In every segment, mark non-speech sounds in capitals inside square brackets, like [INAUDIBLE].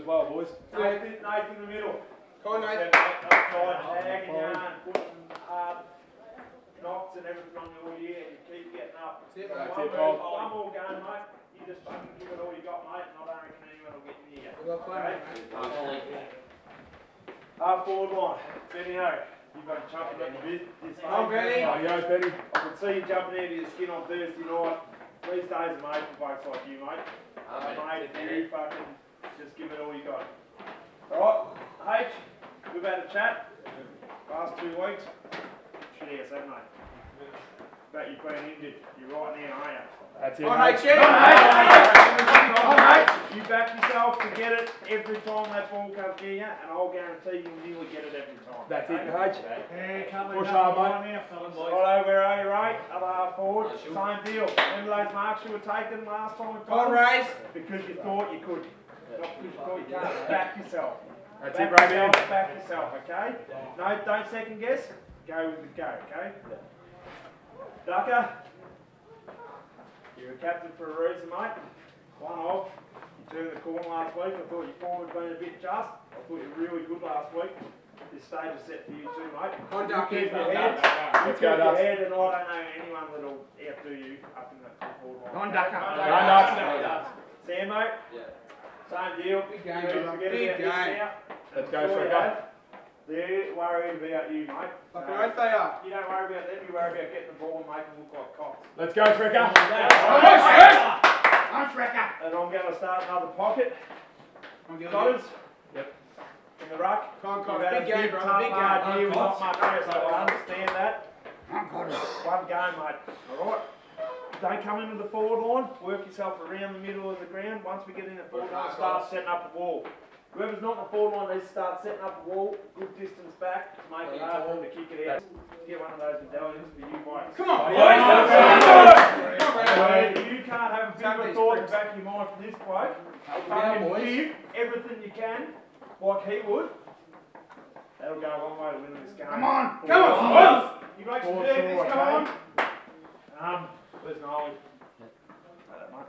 as well, boys. Nathan, Nathan in the middle. Come on, Nathan. Upside, tagging yarn, putting hard knocks and everything on you all year, and you keep getting up. That's it, One mate. That's it, more- Paul. One more game, mate. You just fucking give it all you got, mate, and I don't reckon anyone will get near you. We've got plenty. Half forward line, Benny O. You've been chucking at the bit. this I'm day. ready. Oh, yo, Benny. I can see you jumping out of your skin on Thursday night. These days are made for blokes like you, mate. Uh, mate, you fucking just give it all you got. Alright, H, we've had a chat. Last two weeks. Shit ass, haven't they? Bet you've been injured. You're right now, aren't you? That's it, mate. mate, shit. Oh, mate, you back yourself to get it every time that ball comes near you, and I'll guarantee you'll nearly get it every time. That's it. H. Hey, coming Push hard, on now, fellas. Righto, where are you, Ray? Other half forward, same deal. Remember those marks you were taking last time? we Come on, played? Race. Because you thought you could. Not because you thought. Back yourself. That's back it, right yourself, man. back yourself, okay? No, don't second guess. Go with the go, okay? Ducker, you're a captain for a reason, mate. One off. You turned the corner last week. I thought your form had been a bit just. I thought you were really good last week. This stage is set for you too, mate. Come on, Ducky. Keep your head. You Let's keep go, your head, and I don't know anyone that'll outdo you up in the forward line. Come on, Ducker. Go, Ducks. Samo, same deal. Big game, brother. Big game. Let's go, Sure you Stricker. have. They're worried about you, mate. Fucking So, uh, oath they are. You don't worry about them, you worry about getting the ball and making them look like cocks. Let's go, Tricker. I'm Shrekker. And I'm going to start another pocket. I'm gonna Cotters. Yep. In the ruck. Come on, We've Cotters. had a Big game, big brother. tough Big hard game. year with not Cotters. much rest, so I understand that. One game, mate. Alright? Don't come into the forward line, work yourself around the middle of the ground. Once we get in the forward line, start setting up a wall. Whoever's not in the forward line needs to start setting up a wall, good distance back, to make it hard for them to kick it out. Get one of those medallions for you, Mike. Come on, boys. yeah. Come on, Ray. So you can't have a bit of a thought in the back of your mind for this bloke. Fucking boys. give everything you can, like he would. That'll go a long way to winning this game. Come on. Come on, boys. You Four, do this, come on. Um, Know that, mate.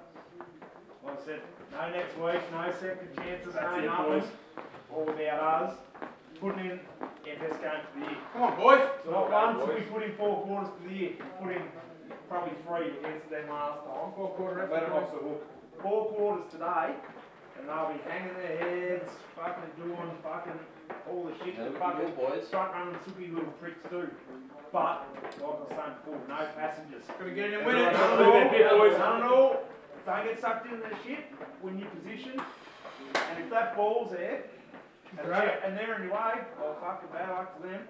Like I said, no next week, no second chances, That's no it, nothing. boys. All about us. Putting in our best game for the year. Come on, boys. Not once have we put in four quarters for the year. We put in probably three against them last time. Four quarters. Let them off the hook. Four quarters today, and they'll be hanging their heads, fucking doing fucking all the shit that fucking front running sooky little tricks do. But, like I was saying before, no passengers. Gonna get in and win it. None at all, boys, none at all. Don't get sucked into that shit when you position. And if that ball's there, and they're, and they're in your way, well, fucking bad luck to them.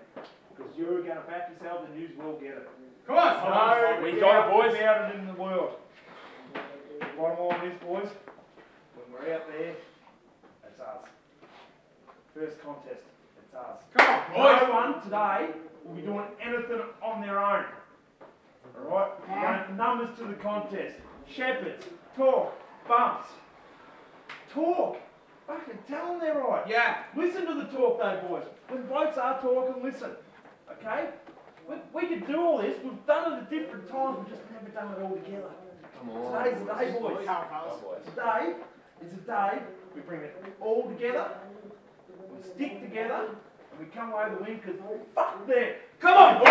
Because you're gonna back yourself and you will get it. Come on. No We got it, boys. Out it in the world. Bottom line is, boys, when we're out there, it's us. First contest, it's us. Come on, boys. No one today will be doing anything on their own. Alright? We're numbers to the contest. Shepherds, talk, bumps. Talk. Fucking tell them they're right. Yeah. Listen to the talk though, boys. When blokes are talking, listen. Okay? We, we can do all this. We've done it at different times. We've just never done it all together. Today's the day, boys. Today is a day we bring it all together. We stick together. And we come away with the win because we're fuck there. Come on, boys.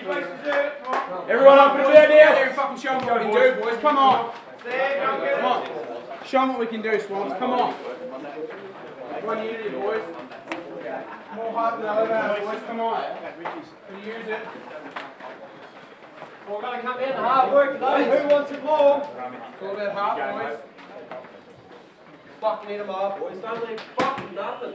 You guys deserve. Come on. Everyone up and Boys, down get there now. and fucking show them what we can do, boys. Come on. Come on. Show them what we can do, Swans. Come on. One unity, boys. More heart than other boys. Come on. Can you use it? We're gonna come in hard work today. Who wants it more? It's all about heart, boys. Fucking hit 'em up, boys. Don't leave fucking nothing.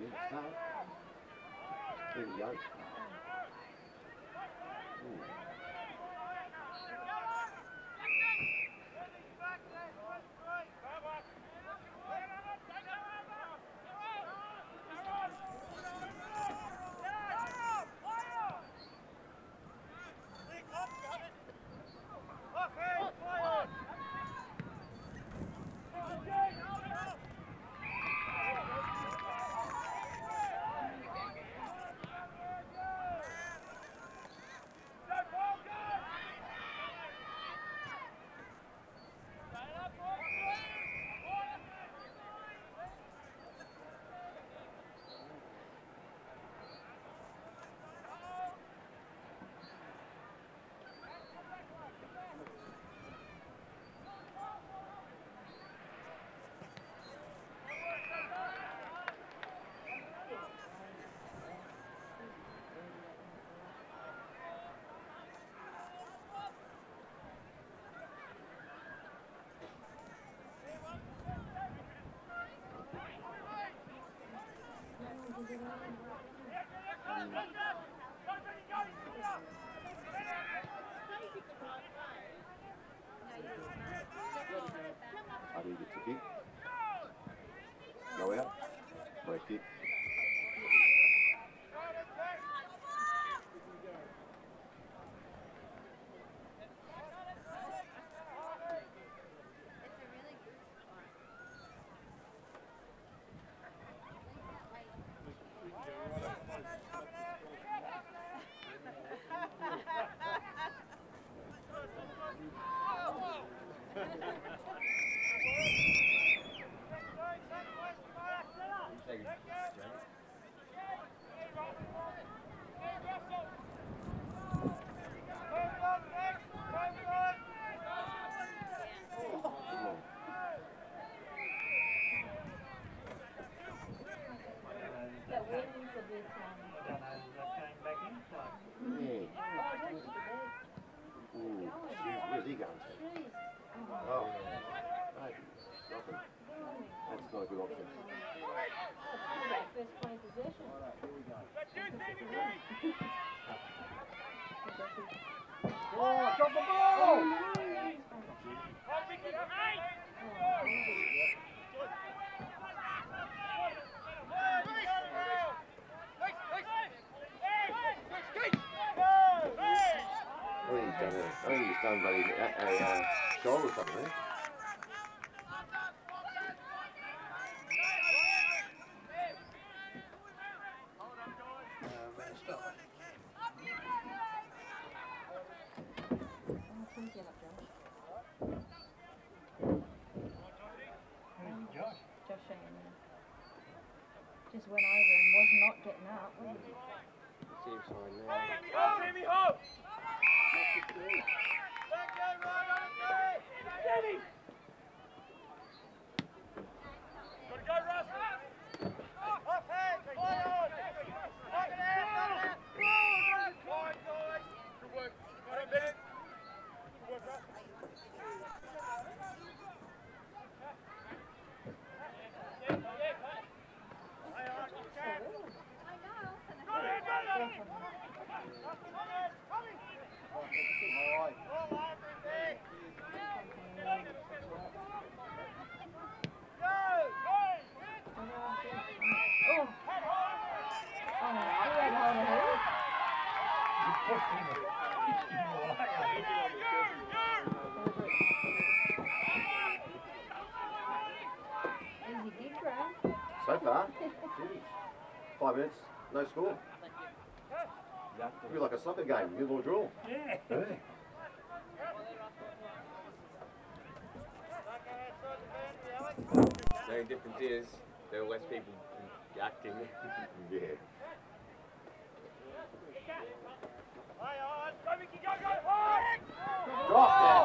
Yes, no. Here we go. aqui. a uh, show or something. five minutes, no score. You're like a soccer game, middle or draw. Yeah. The only difference is there are less people acting. [LAUGHS] yeah. Drop that.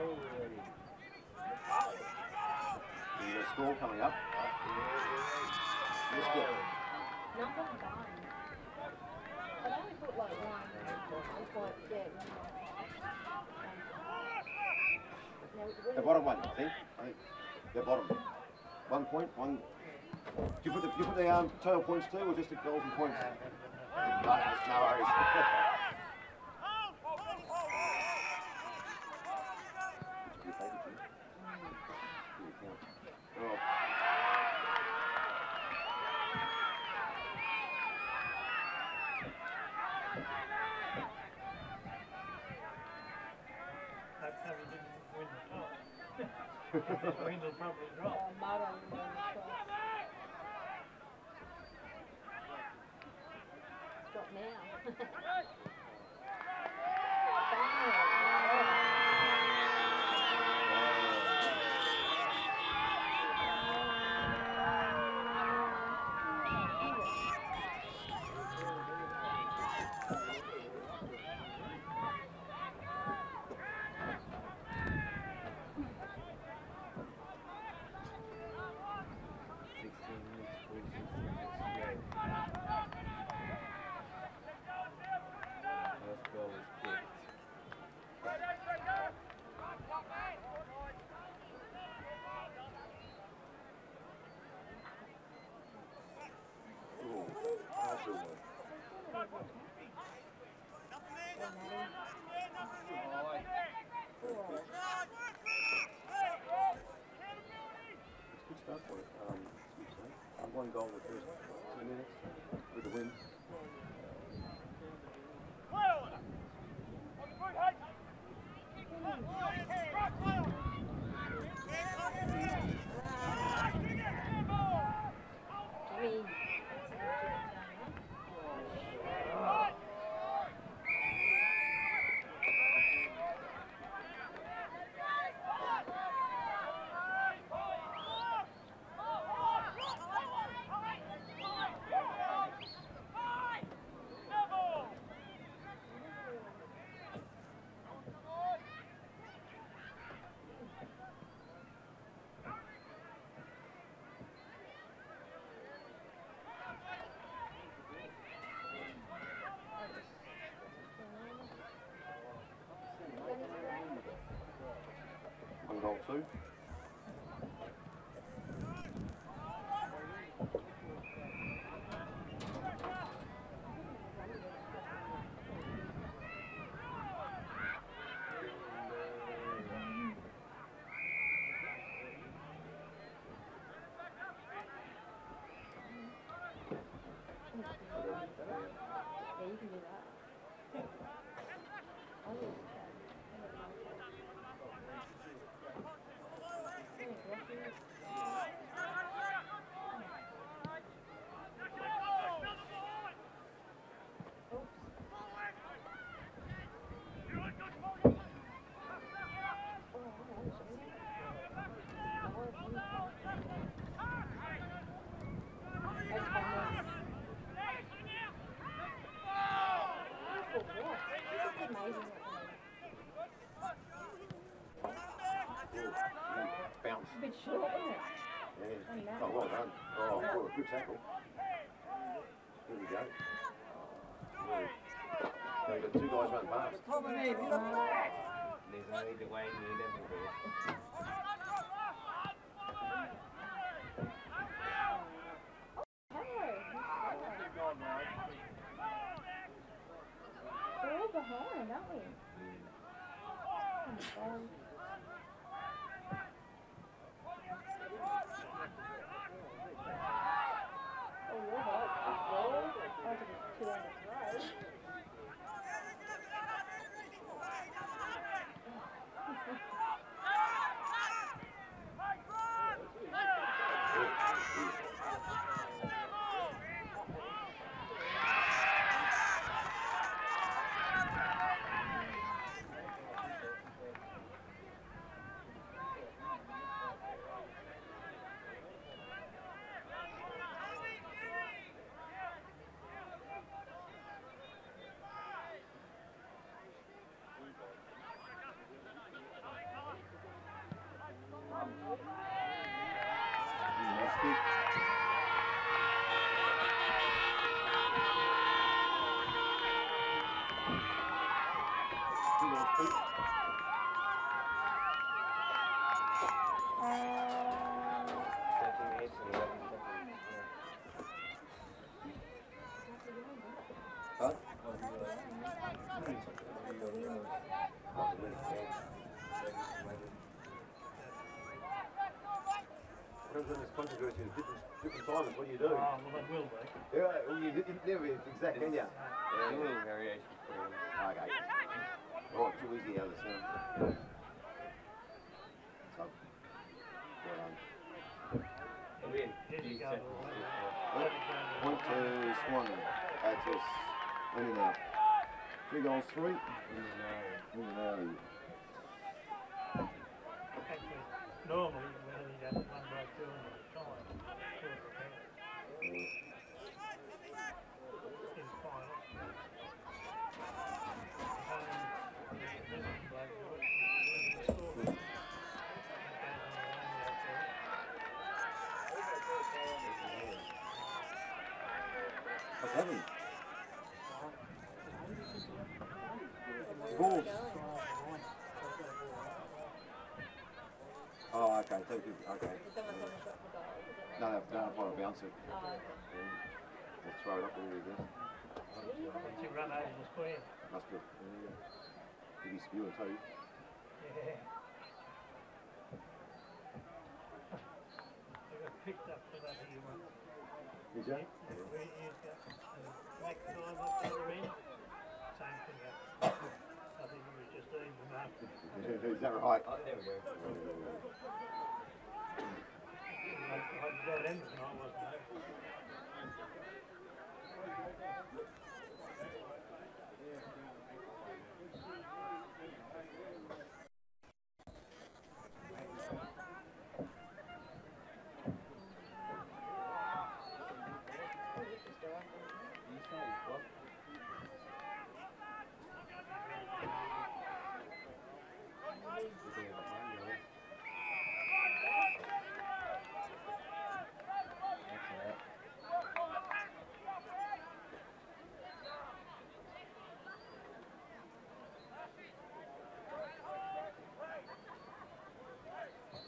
Got a score coming up. Missed it. Number nine. I'd only put like one. It's like, yeah. The bottom one, I think. I think the bottom. One point, one. Do you put the, do you put the um, total points too, or just the goals and points? No, no worries. [LAUGHS] You paid it, didn't you? You count. Well, That's how we didn't win the toss. Queensland probably uh, dropped. Mara and then the cross. Stop now. Sixteen minutes, forty-six seconds to go. First goal was kicked. ooh, that's a one. It's good stuff, boy. Um. Um, one goal in the first two minutes with the win. Goal too. Bounce. A bit short, isn't it? Yeah. Oh, well done. Oh, what a good tackle. Here we go. Now you've got two guys running past. There's only the way you there. Hello. We're all behind, aren't we? Oh, What happens when there's controversy at different, different times? What do you do? Oh, ah, well, they will be. Yeah, well, you, you never exact, can you? Yeah, any variation for them. Okay. Oh, too easy out of the sound. So, well done. Win. Here you Two go. seconds. Yep. Point to Swan. That's us. Winning now. Three goals, three. Winning now. Actually, normally, we only have happening? Balls. Oh, okay. So, okay. It. We'll throw it up there, I guess. Once you run over the square. Must be. Yeah. Did he spew it too? Yeah. [LAUGHS] Picked up for that here once. Did you? Where he is the black time up the other end. Same thing up. I think he was just eating them up. [LAUGHS] Is that right? Oh, there we go. I, I got in and I wasn't over.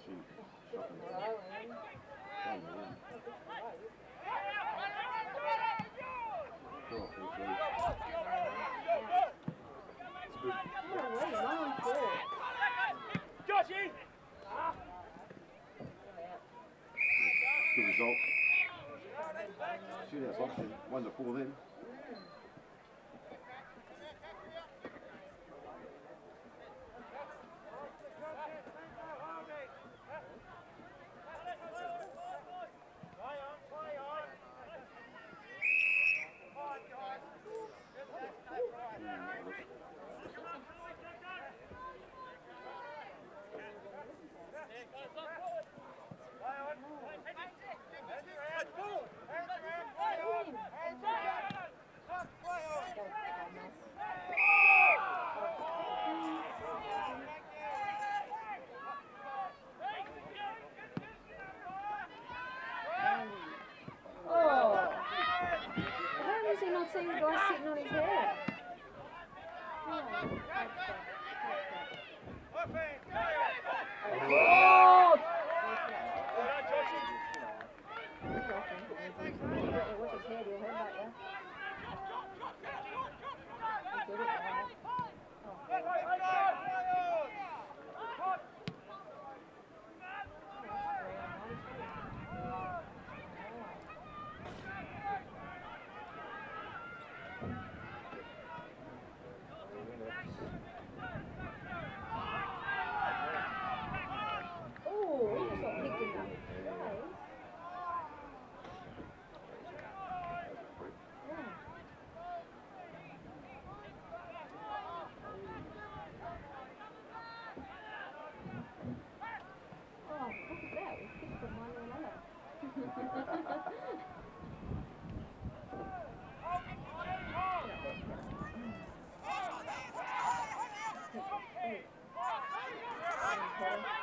Gee, shocking. Oh, man. Oh, thank you. It's good. Joshy! Good result. Shootout four then. Hands the guy sitting on his head. Oh, that's bad. That's bad. Oh! Watch his head, he'll headbutt you. He did it, right? Oh, he just got kicked in the face. Yeah. Oh, look at that. We kicked from one to another. Oh, Kingy can run. God, Gee, mate, God, you've got the it's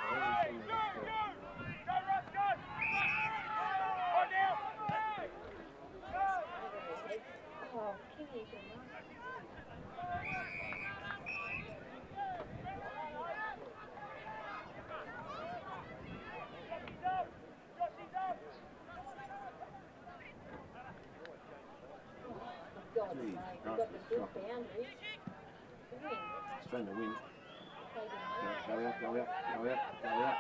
good shocking. boundaries. Win. Strain the wind. Taking Go, go out, go out, go out, go out.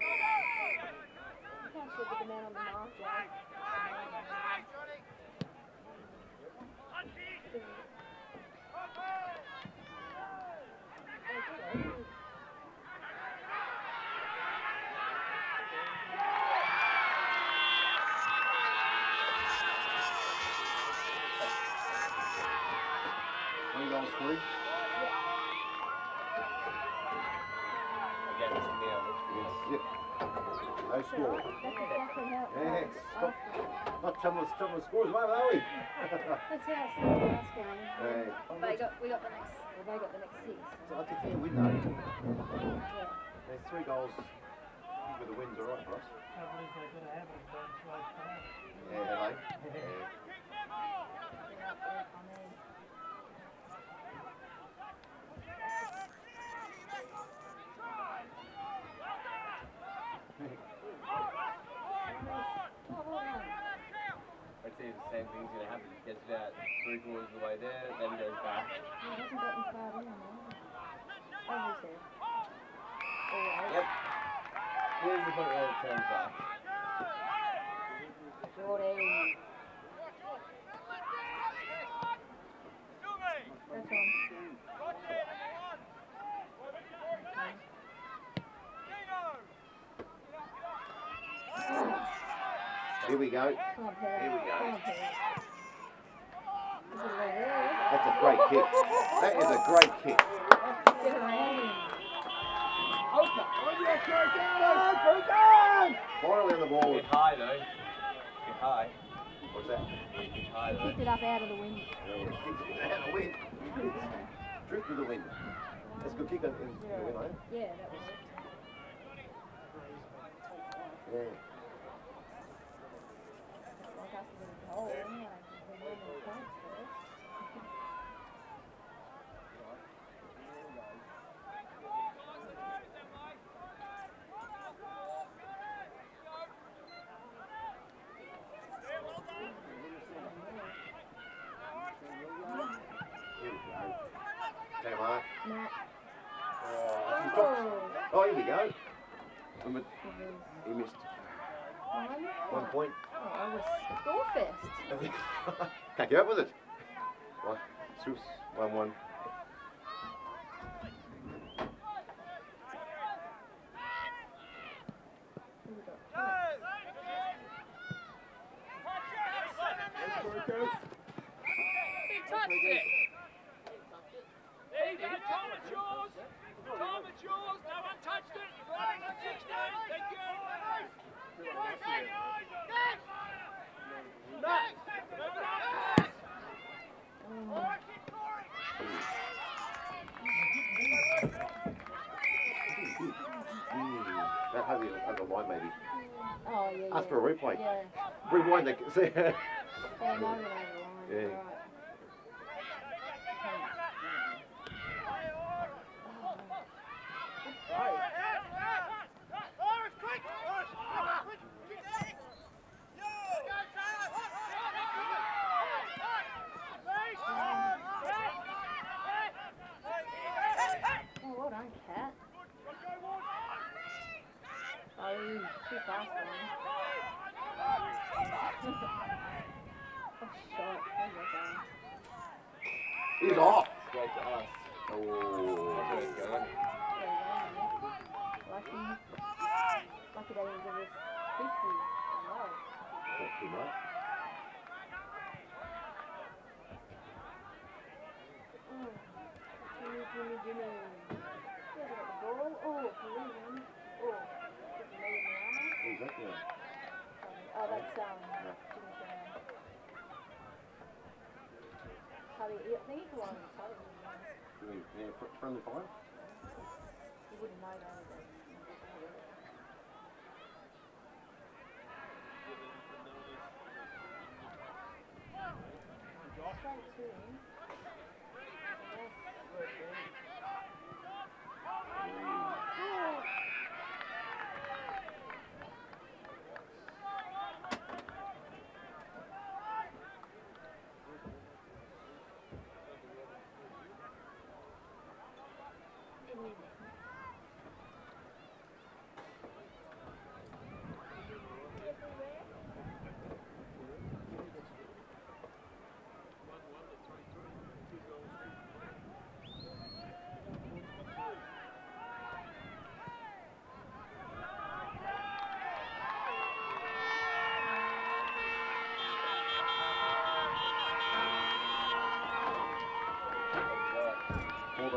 You can't shoot with the man on the mark, Jack. Three goals, three. Again, it's me, which Yes, yep. Yeah, stop. Not trouble, trouble scores, mate, are we? That's how it started last game. Hey, They got, we got the next, well, they got the next six. so I think you win though. Yeah. There's three goals. With the wins, all right for us. They've? Yeah. They're up there, I mean. Oh, well done. I'd say the same thing's gonna happen. He gets about three quarters of the way there, then goes back. He hasn't gotten far in on that. Oh, he's there. Always. Yep. Here's the point where it turns back. Jordy. That's on. Here we go. On, Here we go. On, Peter. Look at it there. That's a great kick. That is a great kick. Get around him. Finally on the ball. Get high though. Get high. What's that? Get high though. Picked it up out of the wind. Yeah, kick out the wind. Drift with the wind. That's a good kick in, in the wind, eh? Yeah, that was it. Yeah. Like us with a goal anyway. 'cause we're winning the points first. Here we go. Tell Mark. Matt. Oh, he's dropped. Oh. Oh, here we go. Number, he missed One. one point. Oh, I was Storefest. Can't get up with it. One, two, one, one. Who we got? The, had the line maybe. Oh, yeah, yeah. Ask for a replay. Yeah. Rewind the. See, [LAUGHS] Yeah, no, we're over the line. Yeah. Right. Oh, well done, Cat. [LAUGHS] Oh, too fast, man. oh, shot. There you go. he's off. Straight to us. Oh. That's where it's going. There. Lucky. Lucky they didn't give us 50. No. Not too much. Oh. Jimmy, Jimmy, Jimmy. Yeah, they the ball. Oh, police one. Oh, just a million Who's that now? Oh, that's um, Jimmy Brown. Tully, I think he belongs to Tully. to be honest. You mean, yeah, fr- friendly fire? You wouldn't know though. But Straight to him.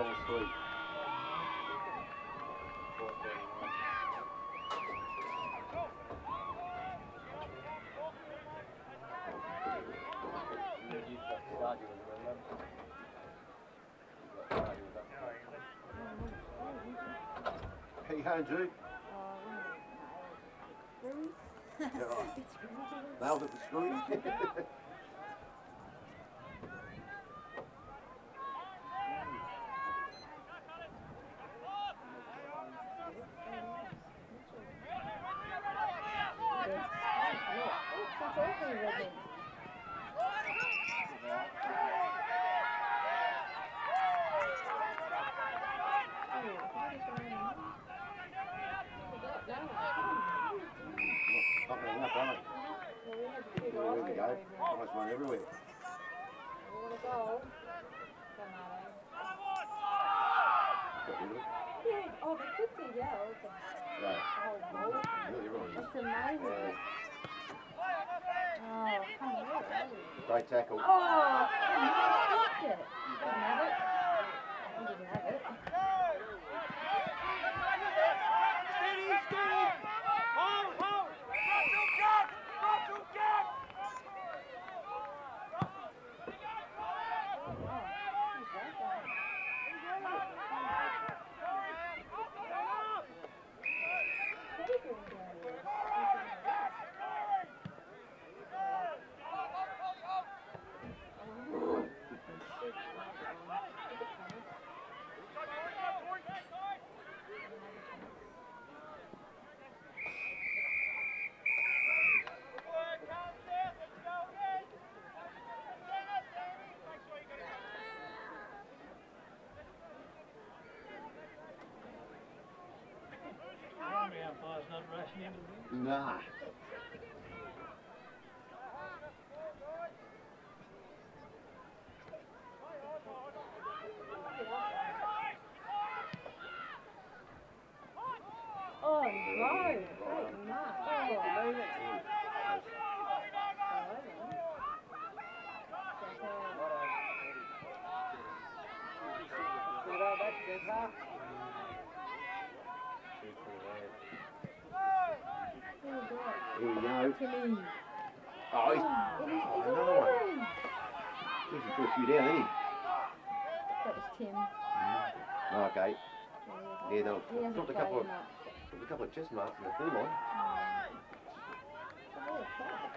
Yes. Four dollars three. How you going, Jude? Yeah, [LAUGHS] right. Nailed it with screws. [LAUGHS] Not gonna enough, are they? There we Almost run everywhere. Got rid. Oh, the fifty, yeah, it's a Yeah, whole ball. nearly everyone. That's amazing. Oh, come on. Great tackle. Oh, come on, it. Didn't have it. He didn't have it. Oh, who's that guy? What are you doing down here? He's in the back. Army Nah. Here we go. Timmy. Oh, he's, Oh, another one. he put a few down, didn't he? That was Tim. Mm. Oh, okay. Yeah, Yeah, they'll he dropped a couple of dropped a couple of chest marks in the full line. Oh,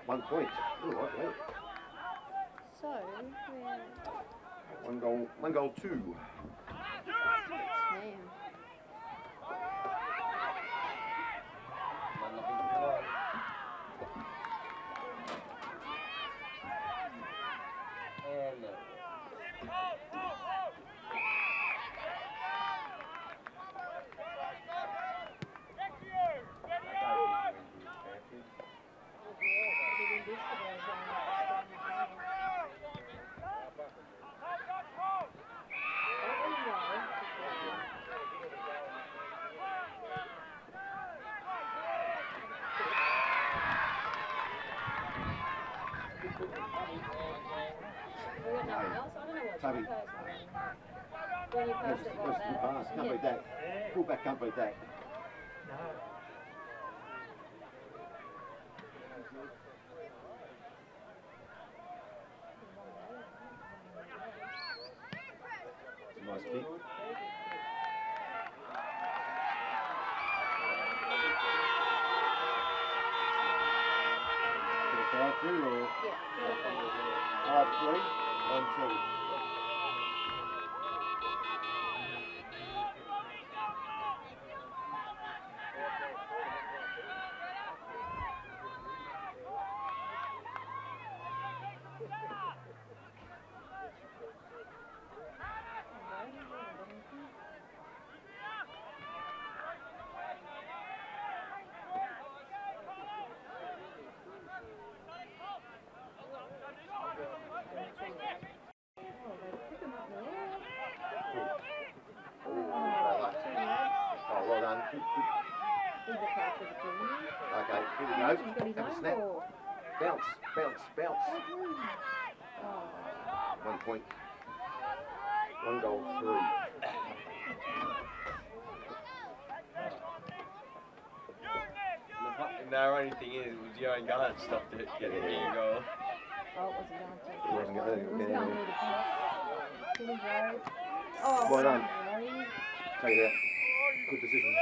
One point. Ooh, okay. So, we're One goal. One goal. Two. damn. Tabby. When you That's, post it like that. Can't beat that. Full back can't beat that. It's a nice kick. Get a five two or Yeah, five three, one two. Oh, well done. Good, good. Okay, here we go. Have a snap. Bounce, bounce, bounce. Oh. One point. One goal, three. The only thing is, was your own guard stopped it getting a near goal. Oh, it wasn't going to. It wasn't going to. It was Yeah, going yeah. to the pass. Did he go? Oh, Well done. Oh, Take it out. Good decision.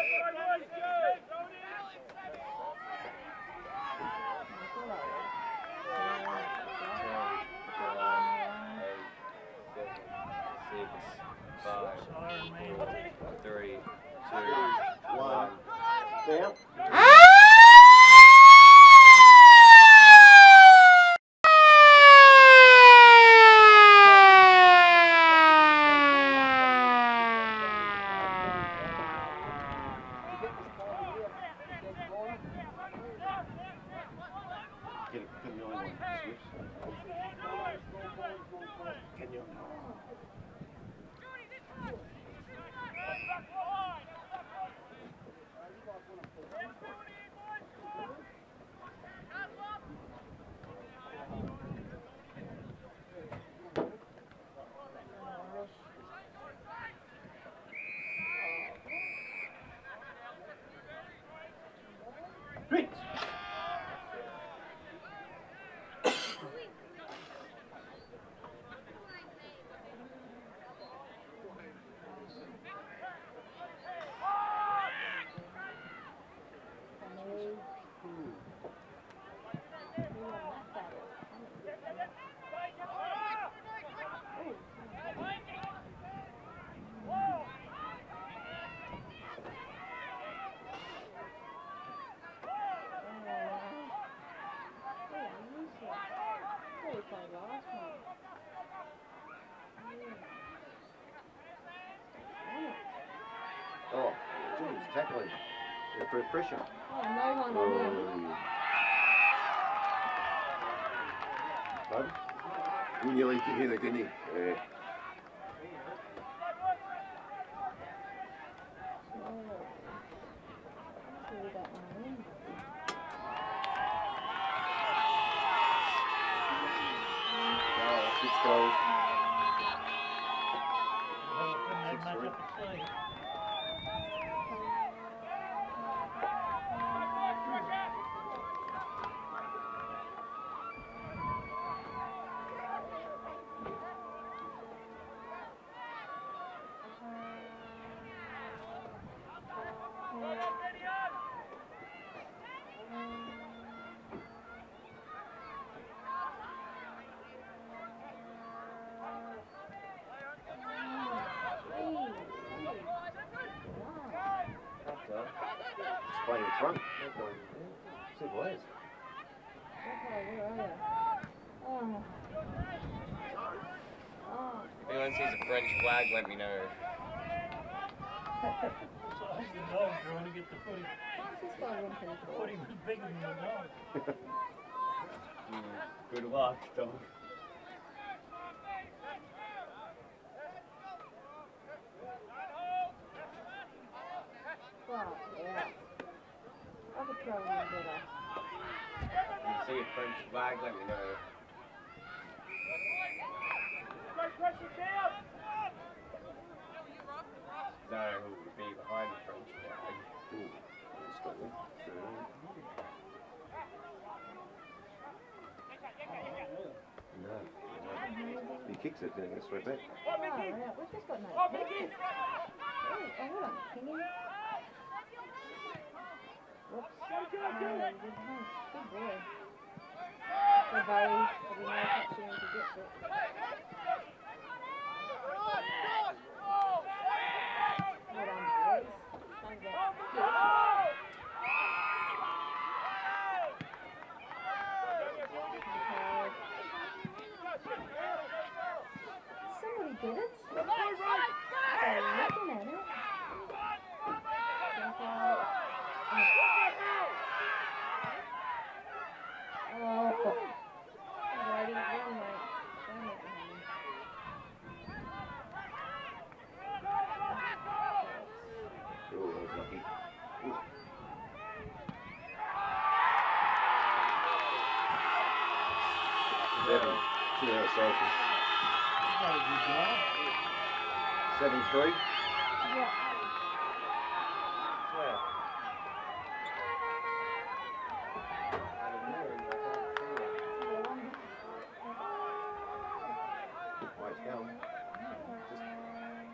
Tackling. Yeah, put pressure. Oh, no one on him. Bud? He nearly did it, didn't he? Yeah. French flag, let me know. That's the dog trying to get the footy. What's this guy whimpering for? Footy was bigger than the dog. Good luck, dog. Fuck, yeah. I could throw him better. If you see a French flag, let me know. So who would be behind the French flag? Ooh, that's got one. No. He kicks it, then it goes straight back. Oh, yeah. We've just got no. Oh, Mickey! Oh, hold on. Can you? Whoops. Oh, good punch. Good boy. So, Barry, there'll be no touching if he gets it. Well done, boys. Thank you. Okay. Somebody did it. They're looking at it. Oh. Alrighty, run, mate. Run it, man. Oh, that was lucky. Seven. Two out social. Seven three. Yeah. Yeah. Out of nowhere, I can't see that. Way it's going. Just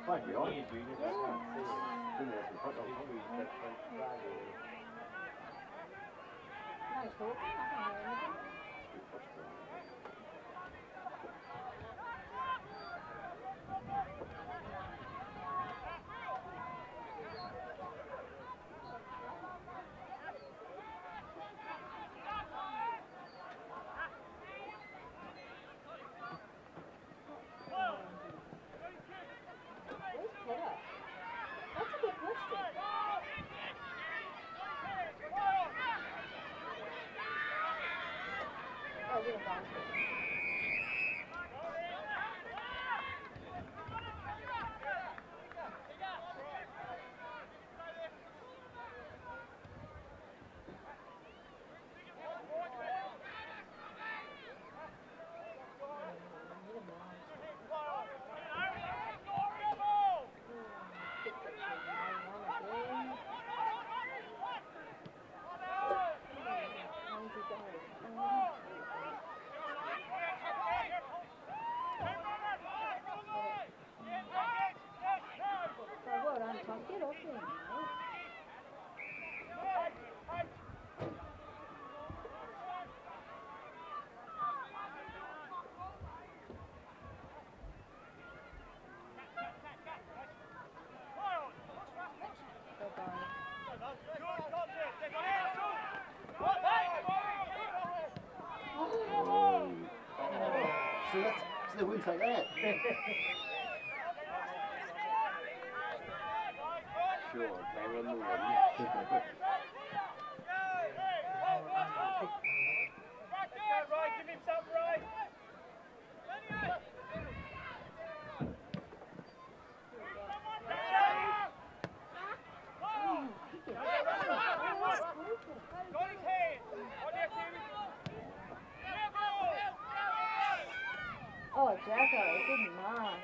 play behind. Weird, we just can't see it. Bring it up in front of Maybe we just got French flag or- Nice talking. I can't hear anything. Where's Petter? That's a good question. A basket. So well done, Tom. Get off him, mate. Go, Barney. Oh. See, that's, see, they wouldn't take that. Sure, they were on the win. Oh, Jacko, good man.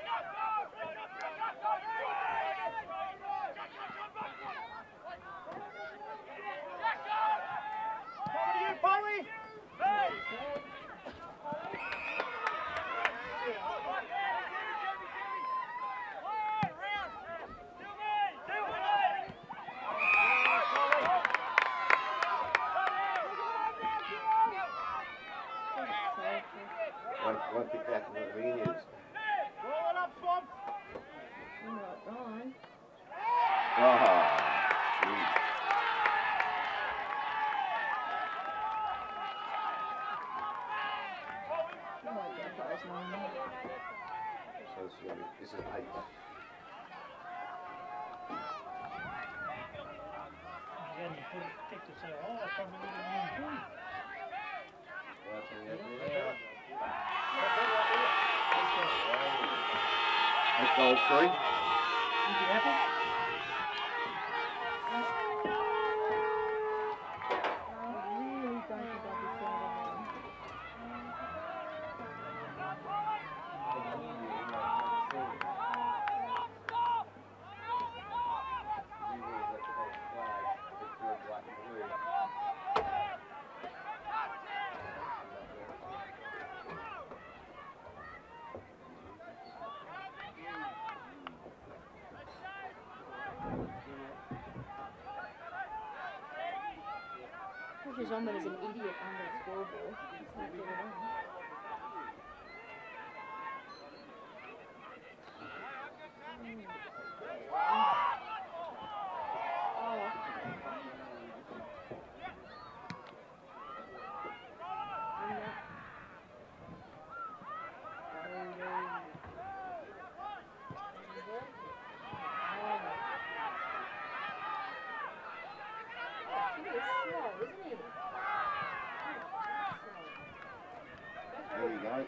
One, one kick back and the ring is. You're not. Oh, jeez. So this is, gonna be- this is eight. Then you put it, take to say, oh, I probably would have won too. That's what you have to do there. Goals, three. You happy? I really don't think I'll be seeing them. Which is almost an idiot on the scoreboard. It's not good at all. There we go.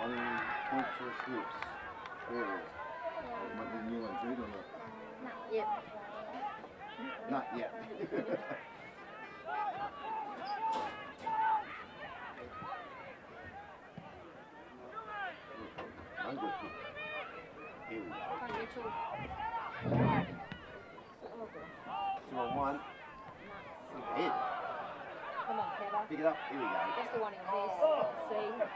One point to slips. There it is. That might be new one, Jude, or not? Yep. Not yet. [LAUGHS] I'm. Here we go. Financial. Two on one. Head. Come on, Pepper. Pick it up. Here we go. That's the one in this. Oh. See?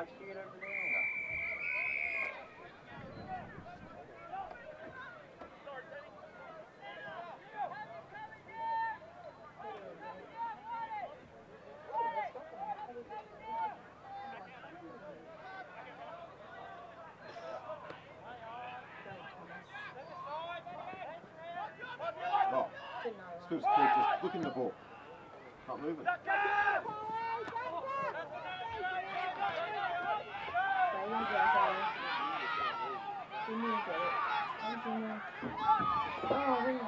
How'd over there? Just look the ball. Can't move it. Oh, ring it.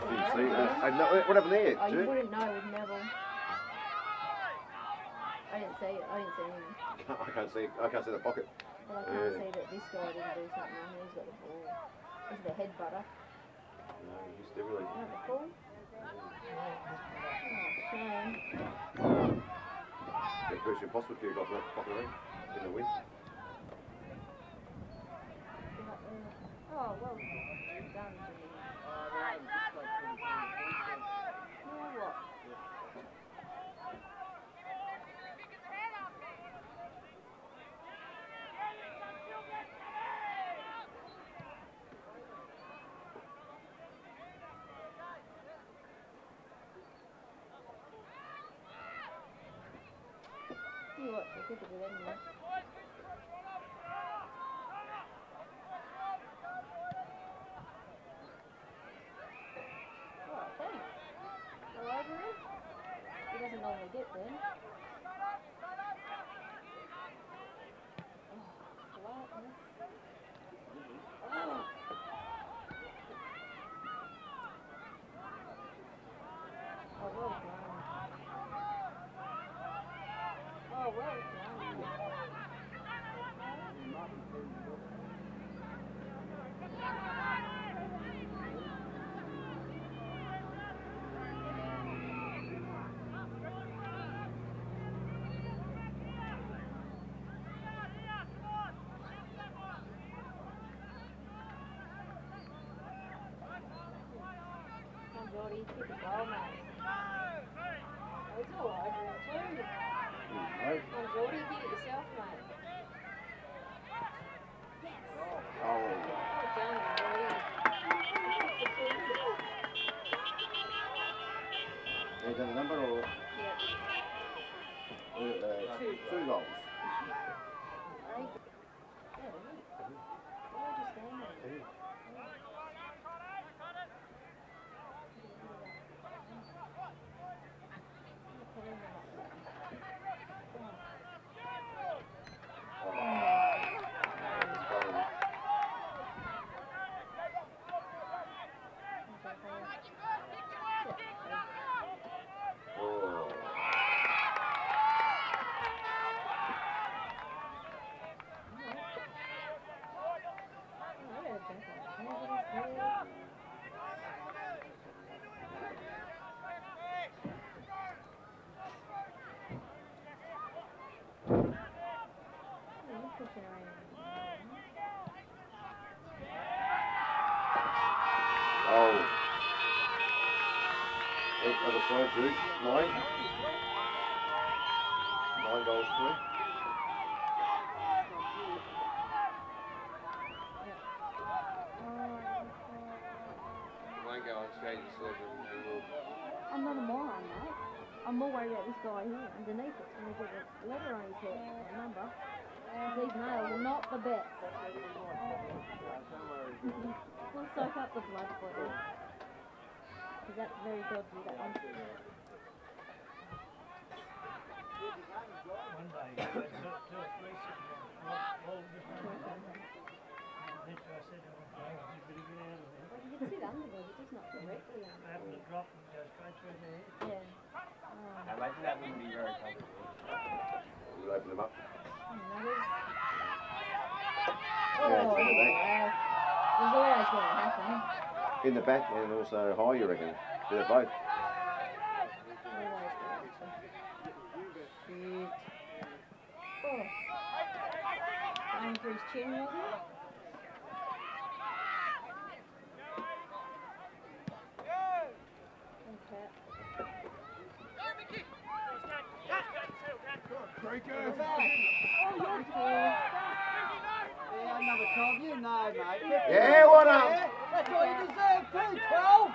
I didn't see it. I know, what happened there, Oh, you wouldn't know with Neville. I didn't see it. I didn't see him. [LAUGHS] I can't see. I can't see the pocket. But I can't Yeah. see that this guy didn't do something. He's got the ball. He's the head butter. No, he's still really. Know the ball? Mm. Oh. Shame. The impossible if you that ring in the wind. Oh, well done, Jimmy. You know what? You what? You could do it anyway. Oh, thanks. Go over him. He doesn't normally get them. Oh, flatness. Oh. Oh, well done. Oh, well done. Geordie. Keep it well, mate. Oh, it's all over him too. Right. Come on, Geordie, hit it yourself, mate. Yes. Oh. Well done, Geordie. Is that a number or Yep. uh, uh, Two. two goals? I think. Yeah, isn't it? Why would you stand there? Oh. Oh. Eight other side, Drew. Nine. Nine goals through. You won't go on stage and celebrate with you. I'm not a moron, mate. I'm more worried about this guy here underneath it. And he's got a letter on his head, a number. These nails are not the best. we'll soak up the blood for you. Because that's very dodgy, that one. One day, I had two, two or three all, all different. I said to him, "Okay, you get out of there. You can sit under there, but just not directly I under happened to drop and go straight through their. Yeah. Oh, Now imagine that wouldn't be very comfortable. We'll open them up. In the back. and also high, you reckon? Bit of both. For his chin, was it? Yeah, number 12, you know, mate. Yeah, what up? That's all you deserve, too, 12.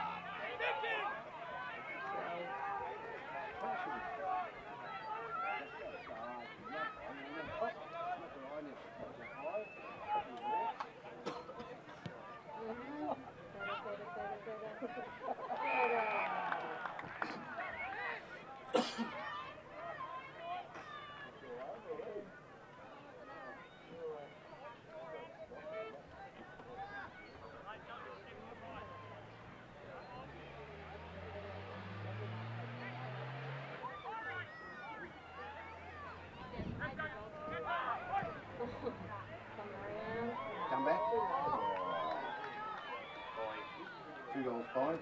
Five.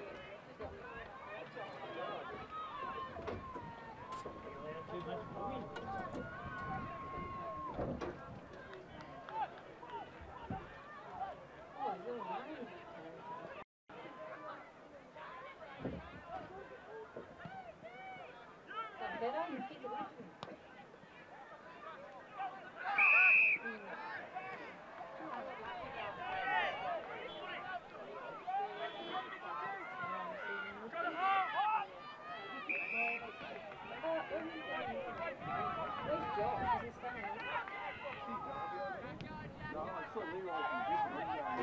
Better, you pick it up. Where's Josh? Is he staying?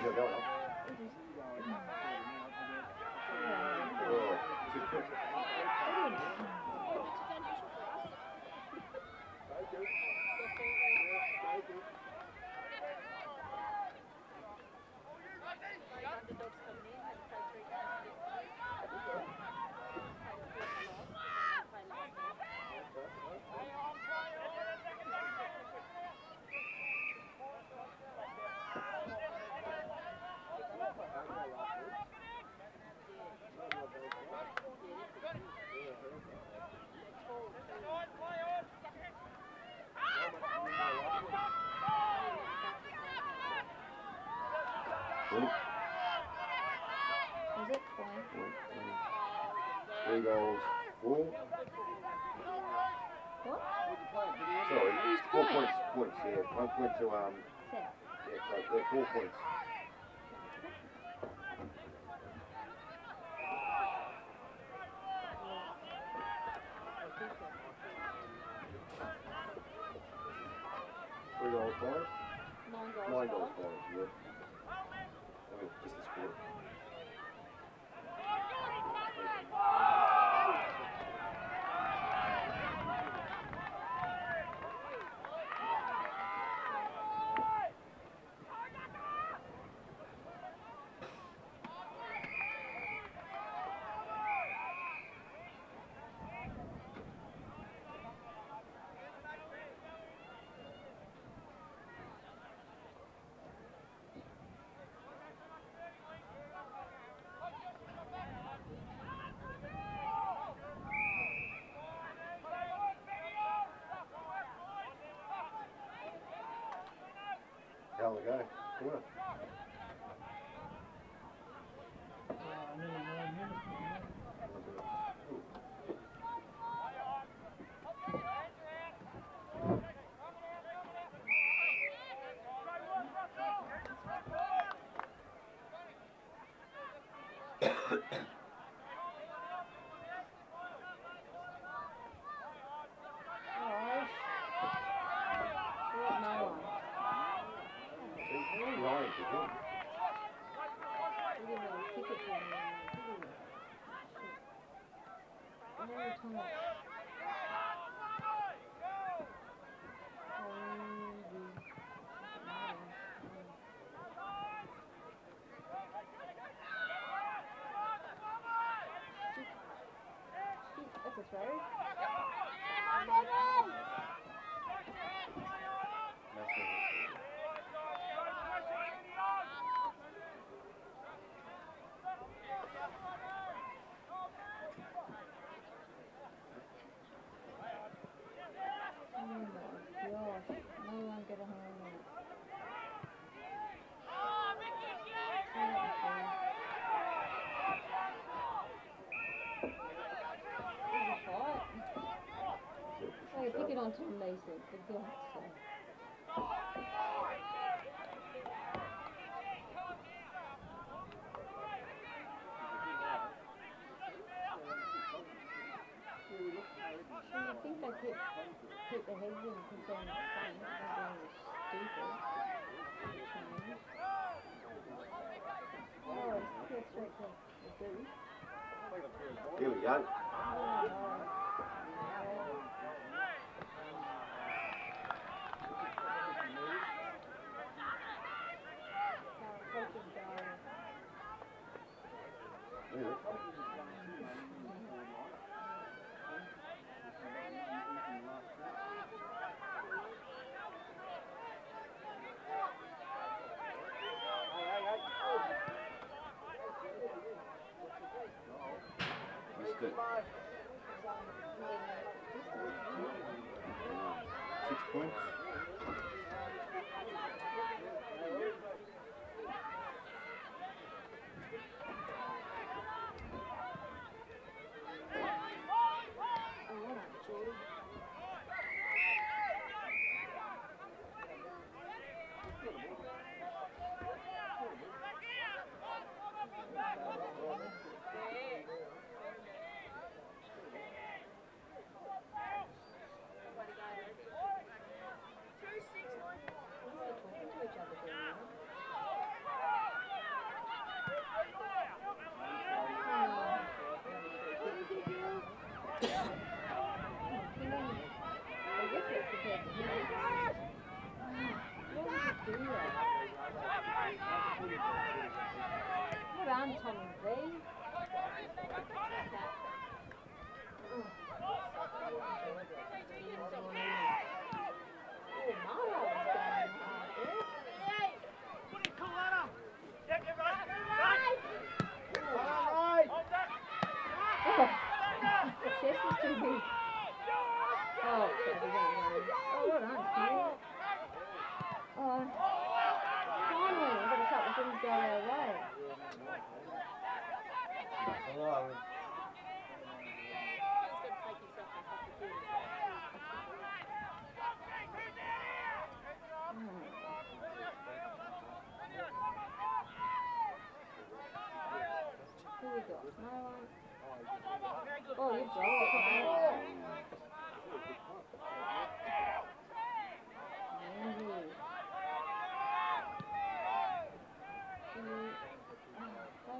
He's Is it? Fine. Three goals, four. What? Sorry, Who's four point? points. Points. Yeah, one point to um. Yeah, so they're four points. How we go? Corner. Uh, nearly nine minutes. now. Alright. What, no one? Nine to him. We didn't have a ticket for me, did we? Shit. And every time I- Crazy. Fucking hell. Mm. Shit. Shit, that's a throw. Oh my gosh, no one get a home run. There's a fight. Hey, pick it on Tom Mason, for God's sake. I think they keep, keep their heads in because they're not fun, they're being stupid. Oh, it's clear straight to the booth. Here we go. Oh, no. Now, coach is going. Yeah. Missed it. Six points. Oh, what a Jordan. What are they talking to each other doing now? Done, Tommy V. Oh, there. Oh, the chest was too big. Oh, uh, Conley, I'm the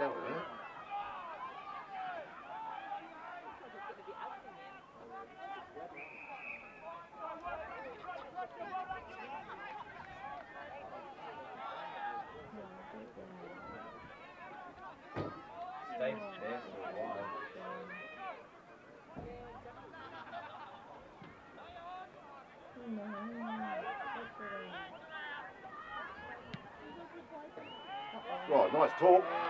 that a. Right, nice talk.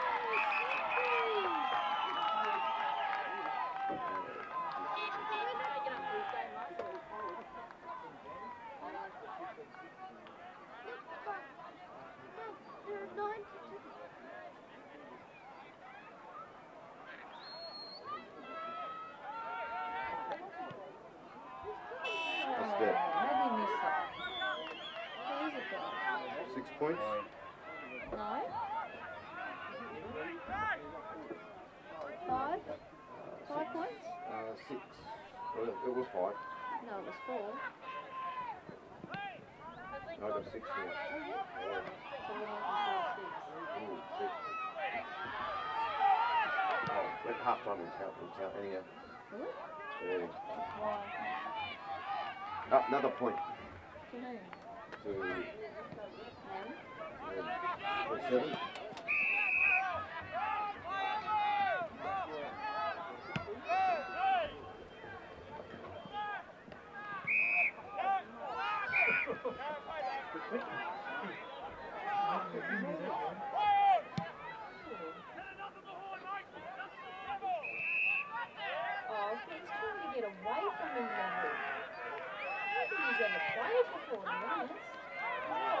That's good. How did he miss that? Who is it though? Six points. No? Five? Five points? Uh, six. Well, it, it was five. No, it was four. No, I got six there. So we're not on six. Ooh, six. Oh, at half time we'll count, we'll count anyhow. Really? Yeah. Uh, another point To whom? to Them? uh, seven. Oh, he's trying to get away from him now. I think he's going to play it before the minutes. He's Out.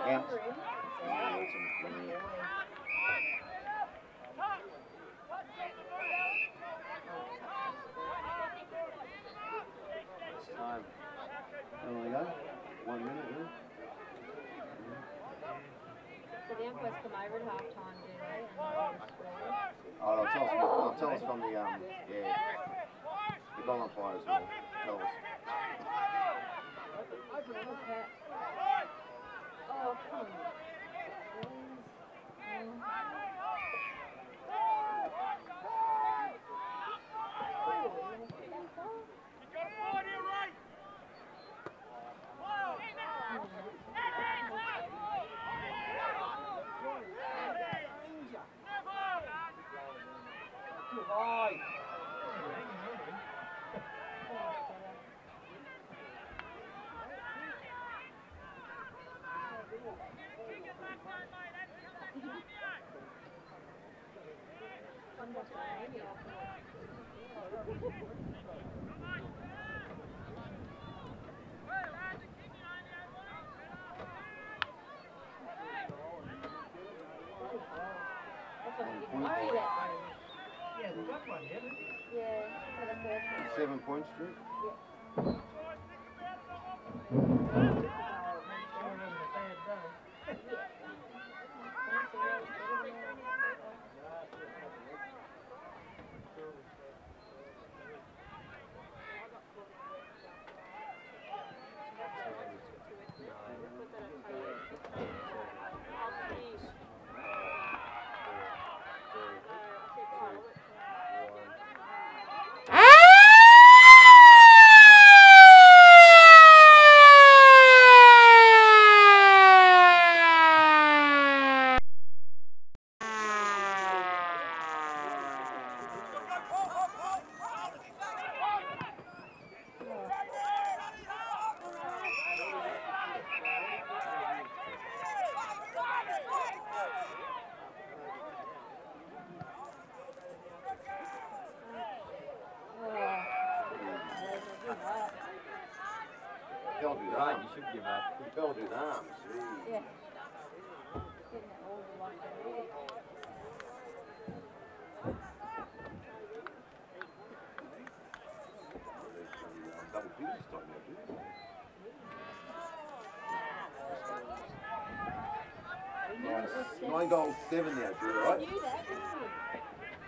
over him. It's Yeah, out. it's in front of you. One minute? So the umpires come over. Oh, they'll tell us, they'll tell us from the, um, yeah, the goal umpire as well. Tell us. Okay. Oh, come on. Please. That's what I didn't worry that way. Yeah, they got one, yeah, didn't they? Yeah, for the first one. Seven points, Drew. Sure wasn't a bad day. They'll do Right, that. you should give up. They'll do that. See. Yeah. Getting it all the way already. Double figures this time now, Drew. Nine, nine goals, seven now, Drew, I right? knew that, didn't you?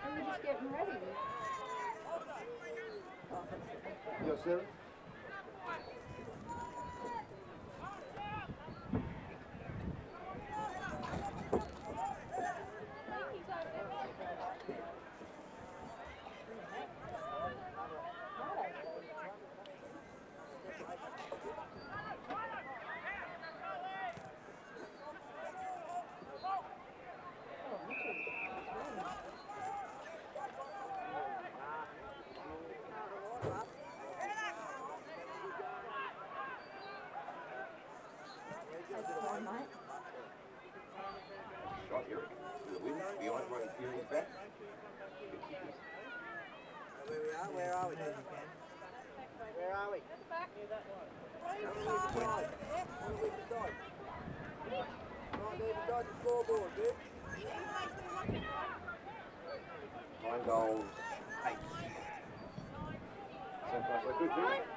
We were just getting ready. Oh, that's it. You got seven? that? Where are we? Where are we? At the back. Near that one. On the other. On the scoreboard, dude. Nine So far, so good.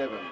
seven.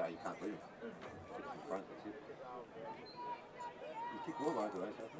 Yeah, you can't leave. Front, that's it. You kick more lines, right?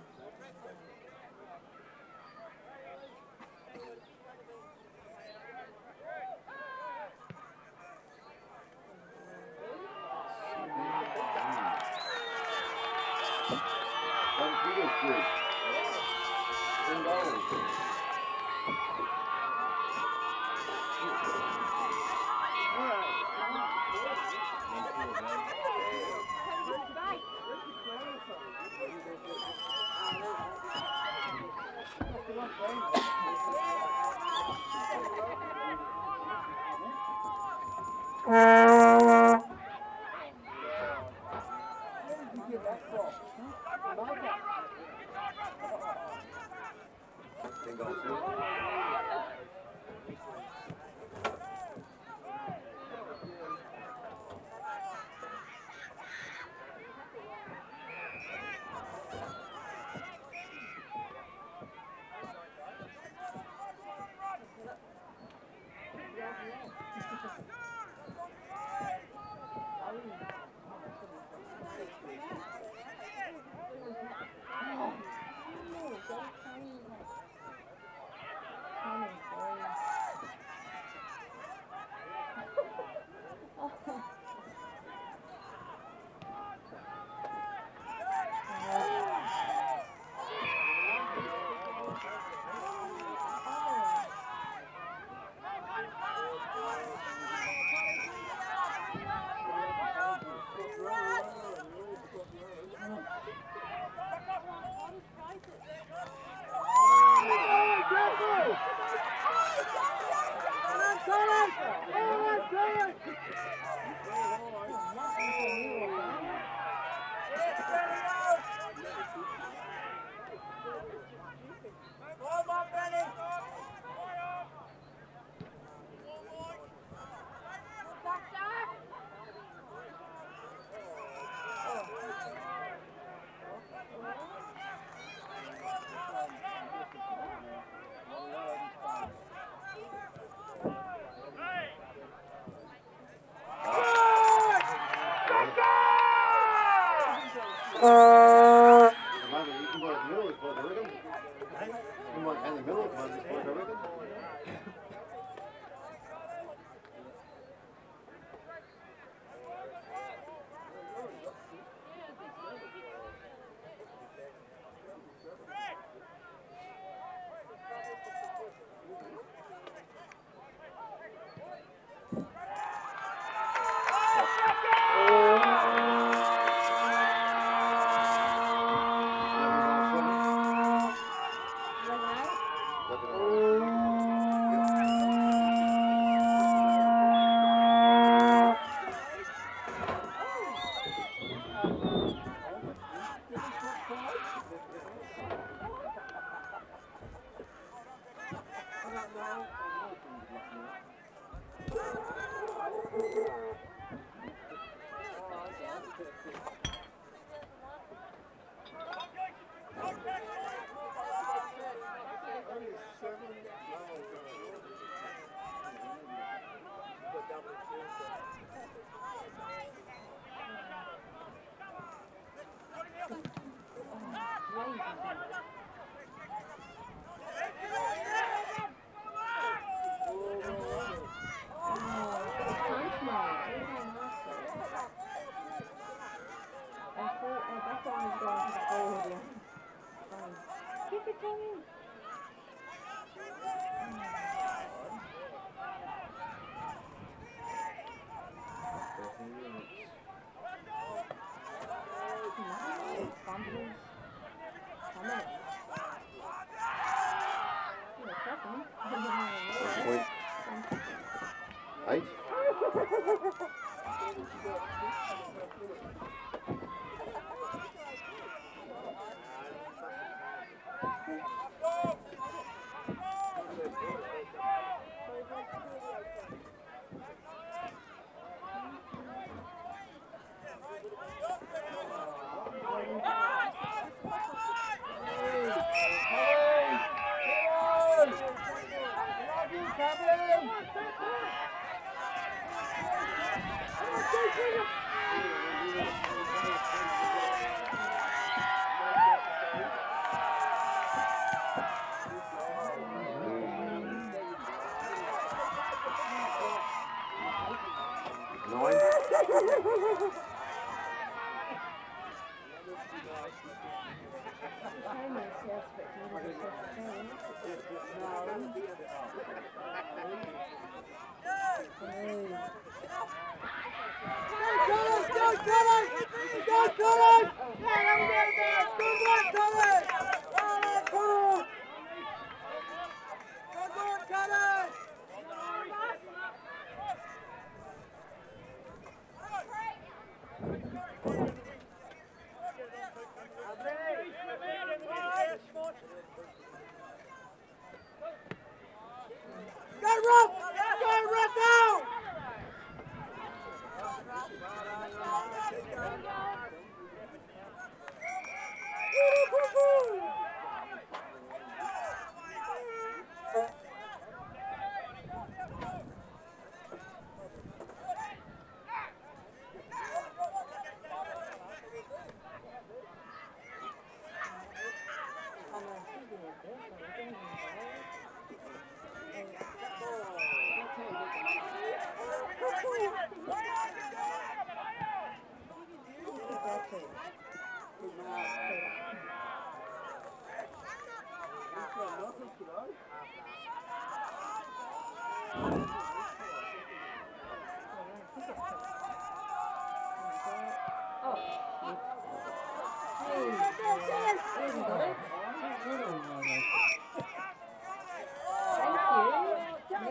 Obrigado.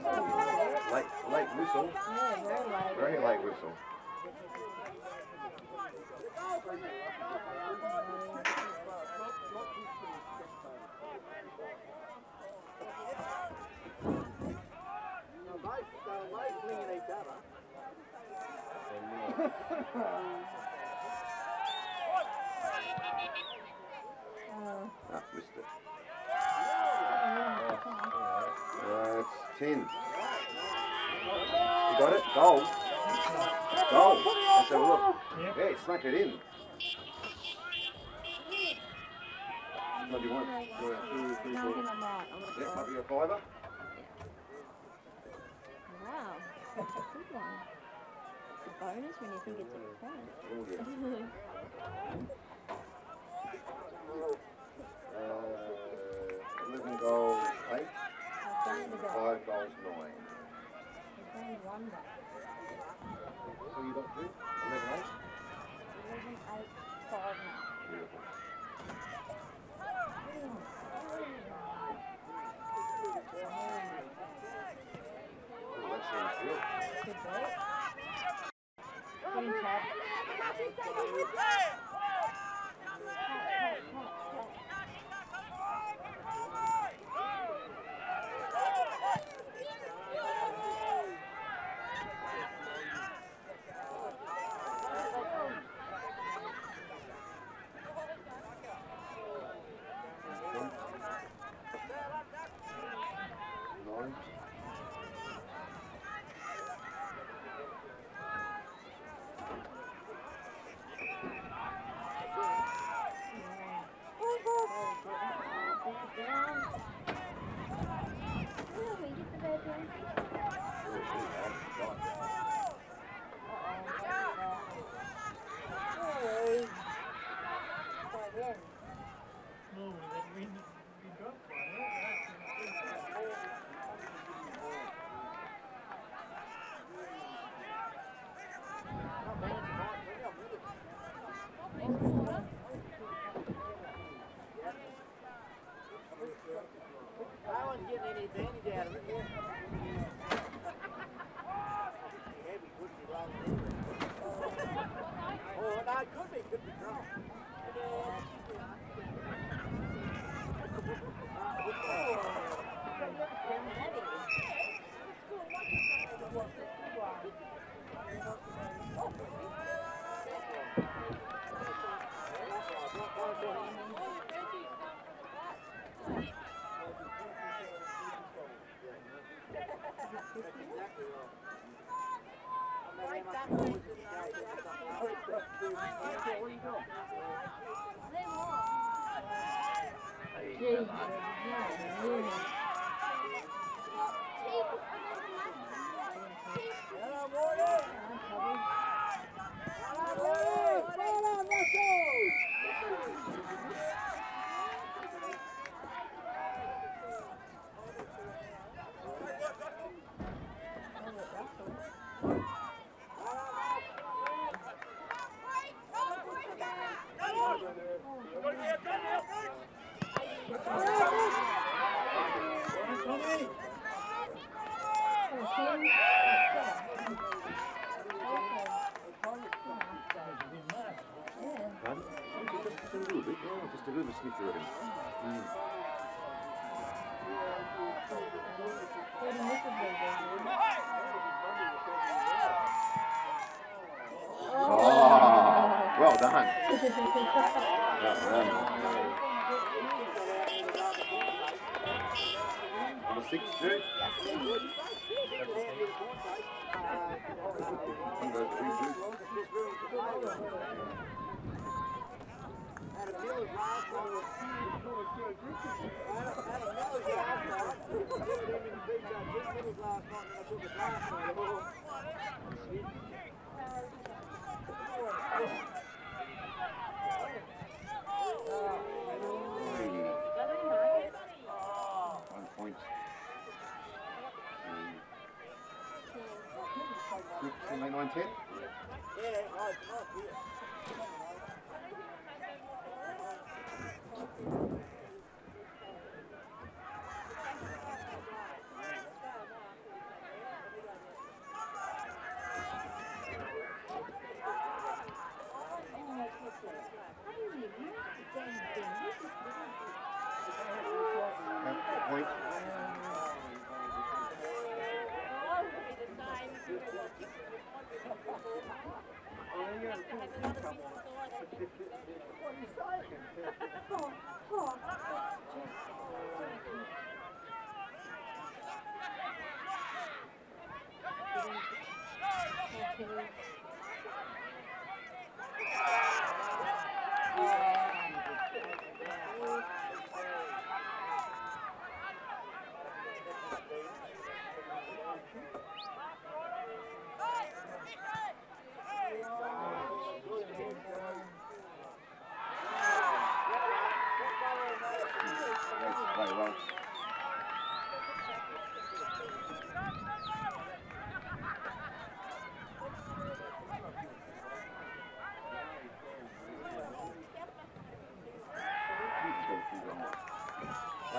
Light, light whistle. Very light whistle. [LAUGHS] Ah, missed it. That's 10. You got it? Goal. Goal. Let's have a look. Yeah, smack it in. What do you want? Two, three, four. Yeah, might be a fiver. Wow, that's a good one. It's a bonus when you think it's a point. Oh, [LAUGHS] uh, 11 goals, 8. I've done 5 goals, 9. I've done one goal. So you got two? 11, 8? 11, 8, 5, 9. Beautiful. Oh, that seems good. Good ball. Green top. Nine. No, that we, we dropped one. eh? No one's getting any advantage out of it. Heavy could be wrong. Oh, no, it could be, could be wrong. Pardon? Bit, yeah, just a little sniffer him. Mm. Oh, well done. Well done. Number six, Drew. One goes to you, Drew. One point. Six, seven, eight, nine, ten. Uh,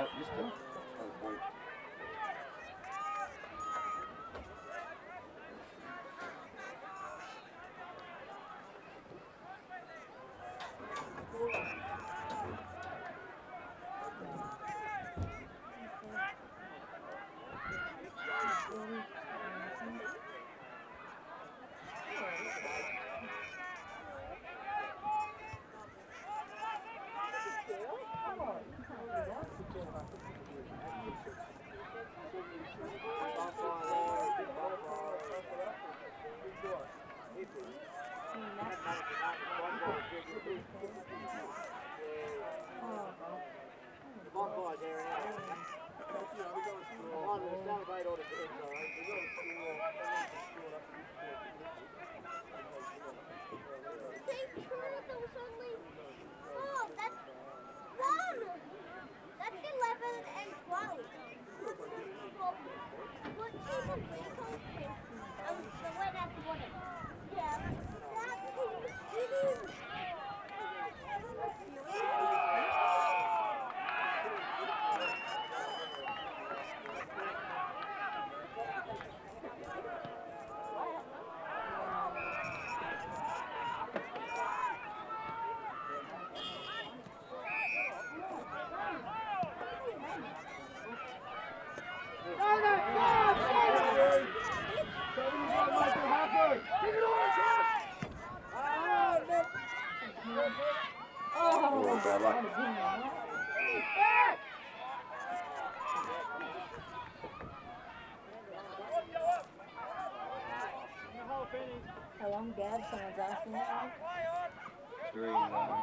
Uh, still boys here. Right? that luck. How long dad someone's asking that? Three.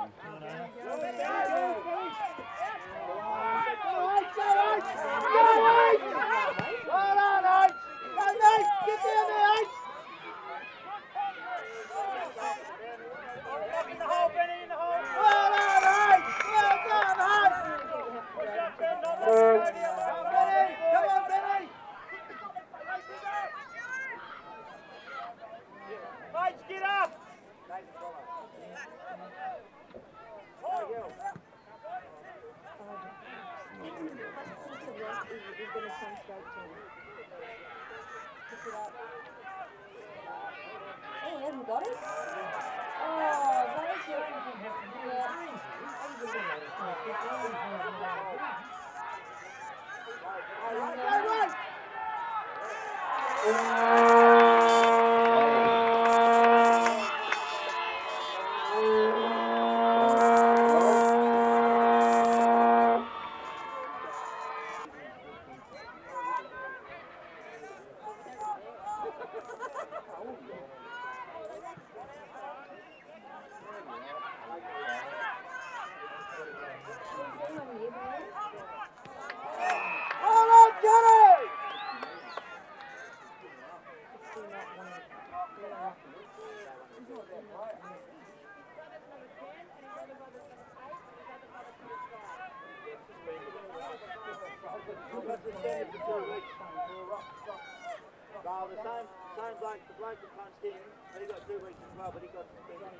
well, but he got suspended.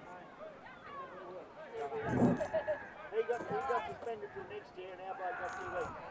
he got, he got suspended till next year, and our bloke got two weeks.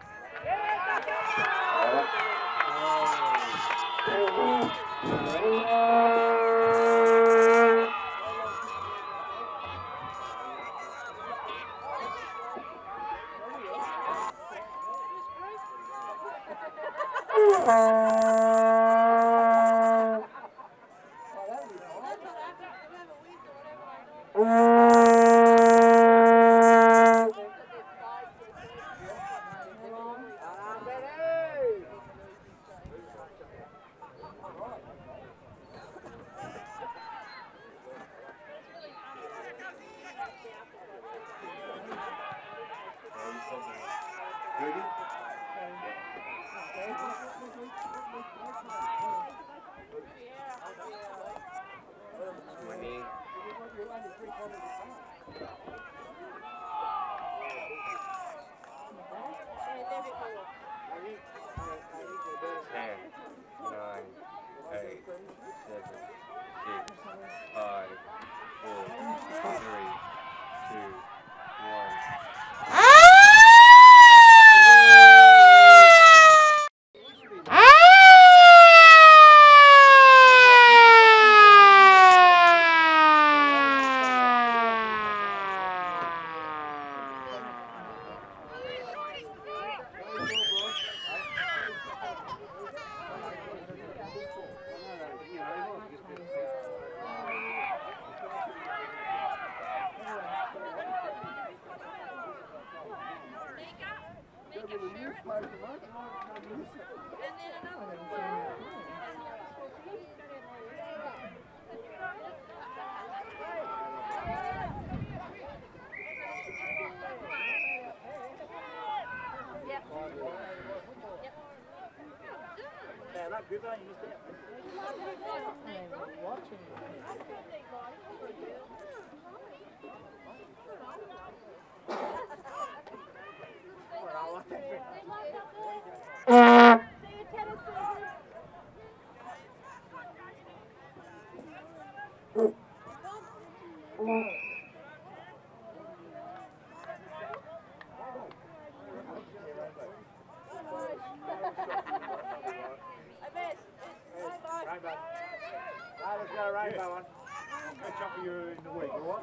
You in the week, alright?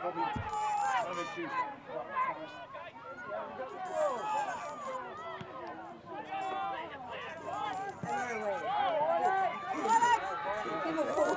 Probably Monday, Tuesday. A pull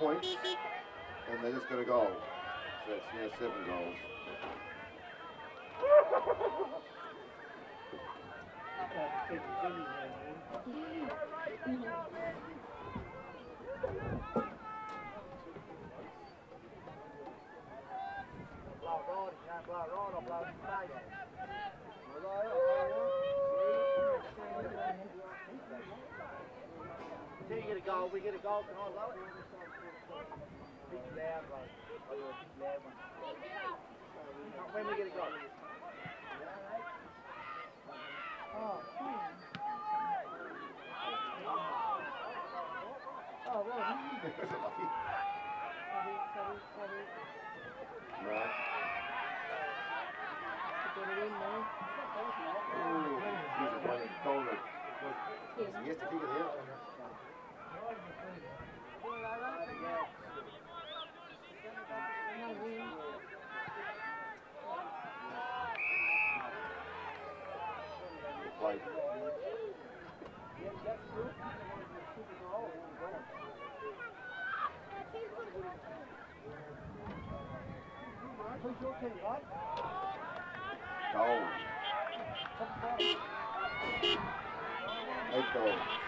points, and they're just got a goal. So it's now seven goals. Till you get a goal, we get a goal, can I blow it? When we get a goal. Oh, well. Was lucky? Right. Ooh, here's a one goal that was he has to kick it out. Goal. Eight goals.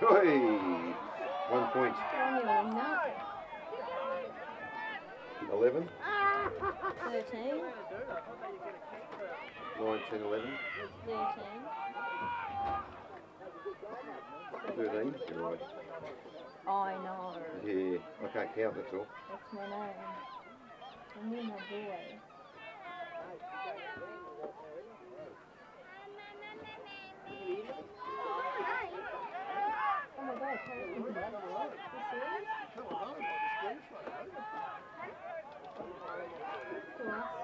Hey, one point. Eleven. 13, 19, 11, 13. 13. You're right. I know. Yeah, I can't count, that's all. That's my name. And you're my boy. Oh my god, Paris is back. You serious?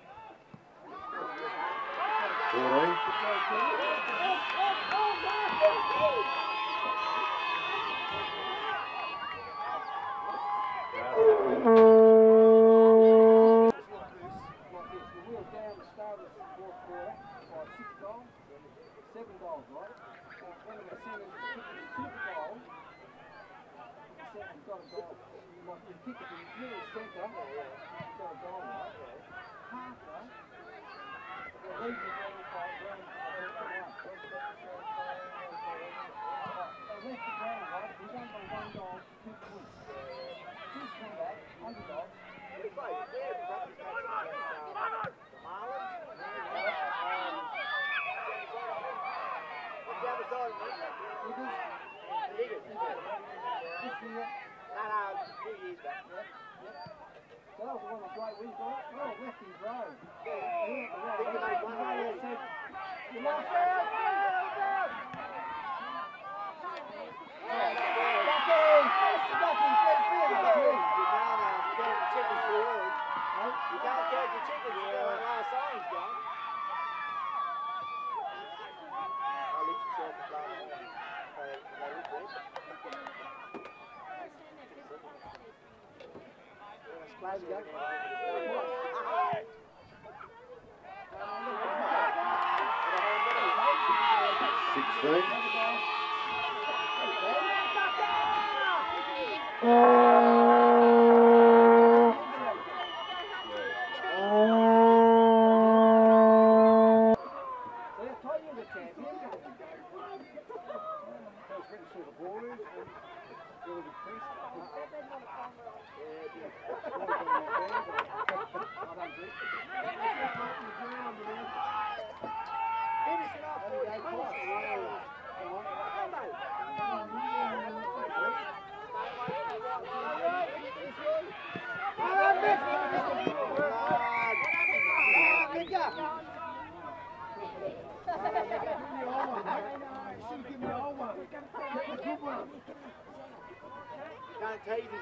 Fourteen. Seven goals, right? One of the centers kicked it to the goal. The center's got a goal. You Not out, two years back. That was one of the great wins, right? Oh, lefties row. You lost Sixteen. So I told you the champion. So it's written through the borders and there was a priest. Finish it up. There you go, Can't take it.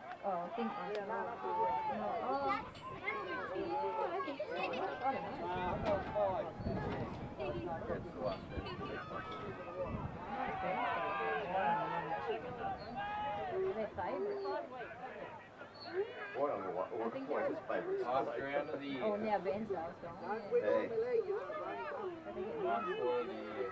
Last round? Oh, I think. No, oh. I don't think so. I don't know. They're favourites. Boy, I don't what, I what, what they're- his favourite? Last of the year. Oh, now Ben's last one. Yeah. Hey. I think it was. The year.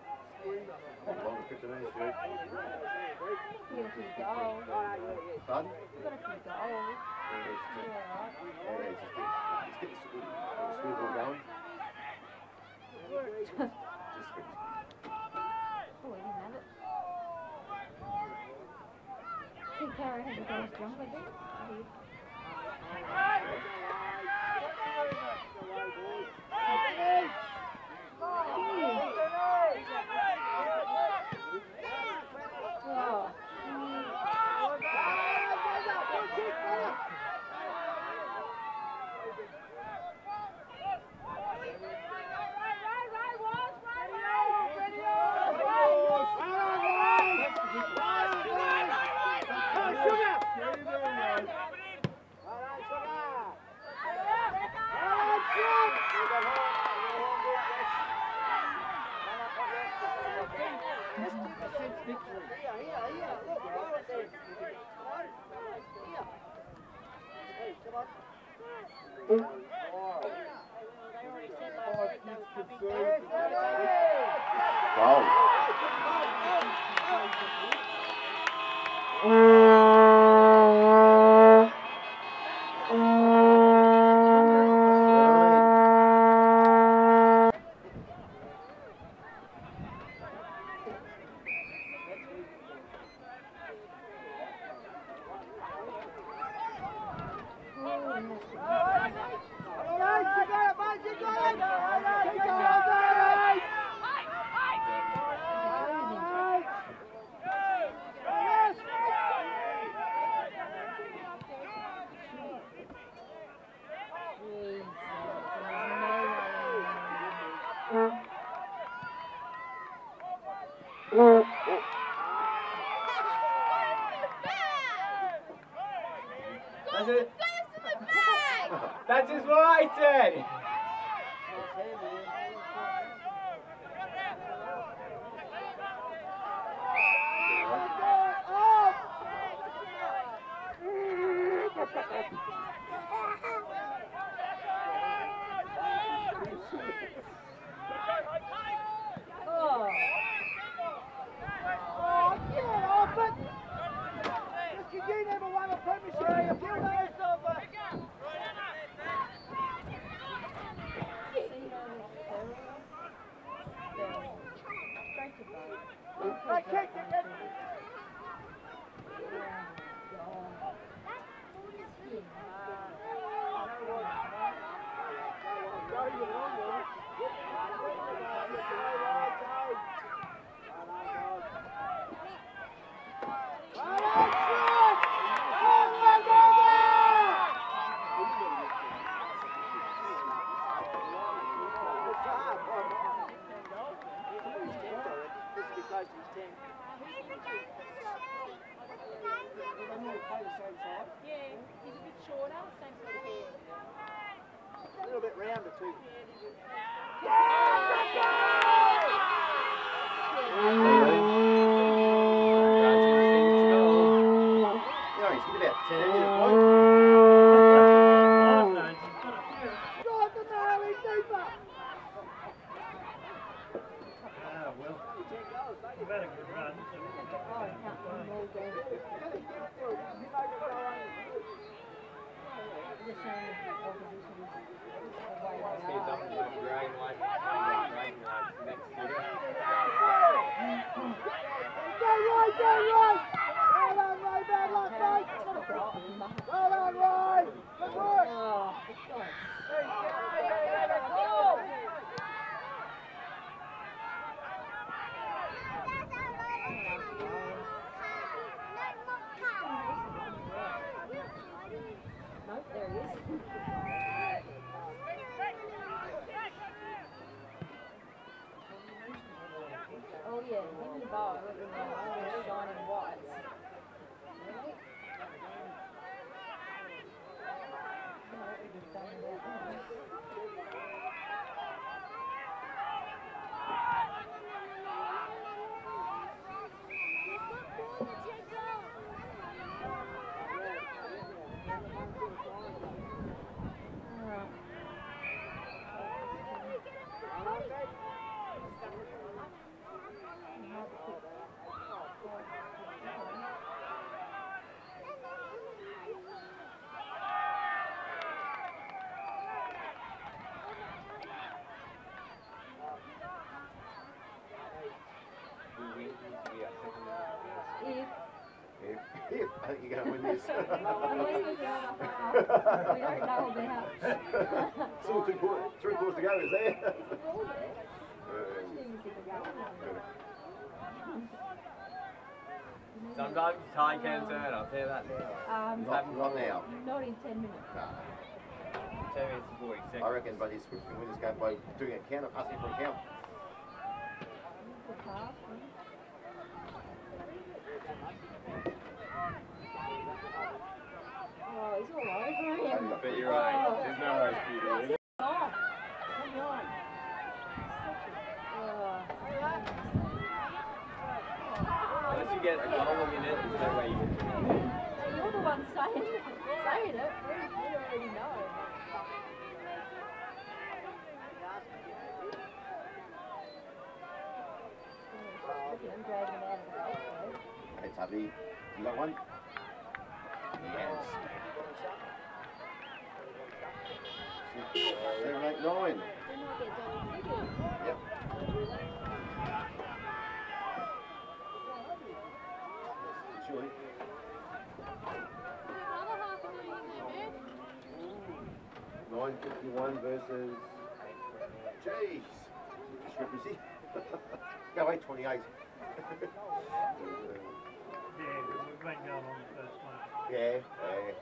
Long as 15 minutes, Jake. We got a few. Pardon? We got a few goals. Yeah, just- Yeah, right. yeah, it's just- it's getting [LAUGHS] school, school ball going. Just good. Oh, we didn't have it. Karen had the goals drunk, I think. Goal. Right kick, I kicked it. A little bit rounder too. Yeah, go with this. [LAUGHS] Still three to is there? Sometimes Ty can turn, I'll tell you that now. Um, not, not now. Not in 10 minutes. No. 10 minutes and 40. I reckon by this, we just go by doing a counter, passing for a counter. actually. Nine fifty one versus. Jeez, discrepancy. [LAUGHS] Go eight twenty eight. Yeah, we've been going on the first one. Yeah, yeah.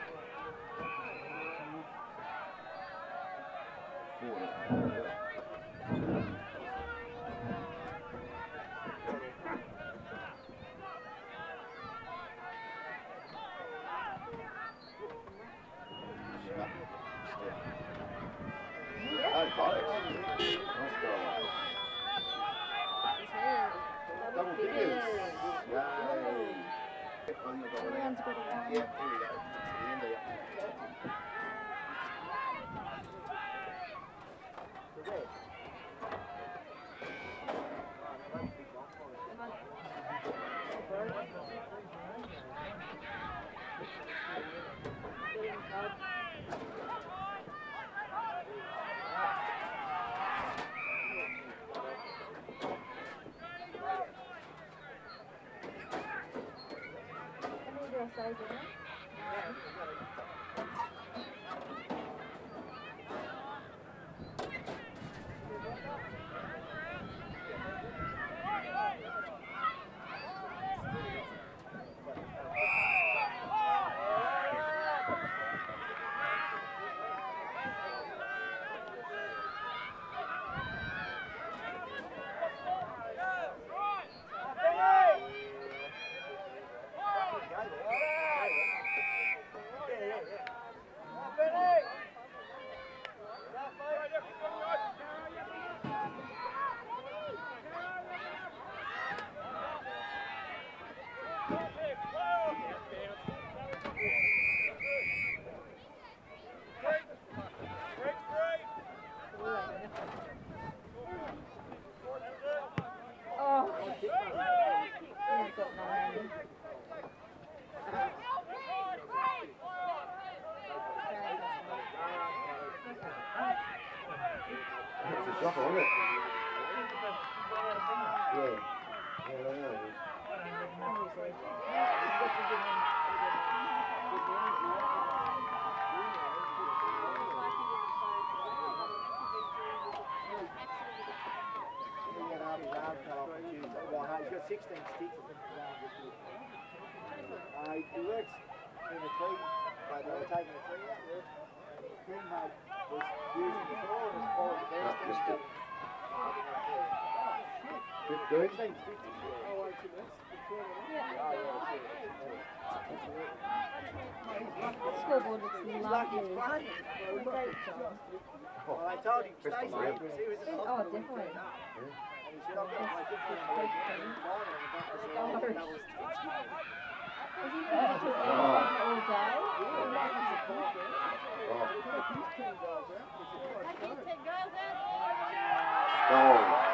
quarter. Double figures. Yay. Yeah. guys in. bajo, ¿dónde? Bien. He's got 16 sticks. Uh, he works in the tree, but they were taking the tree out there. Fifteen? Scoreboard looks lovely. Great job. Well, I told him, stay safe, because he was in hospital. Oh, definitely. And he said, I've got my good friend, Is he going oh. to all day? Oh. Oh. Stone.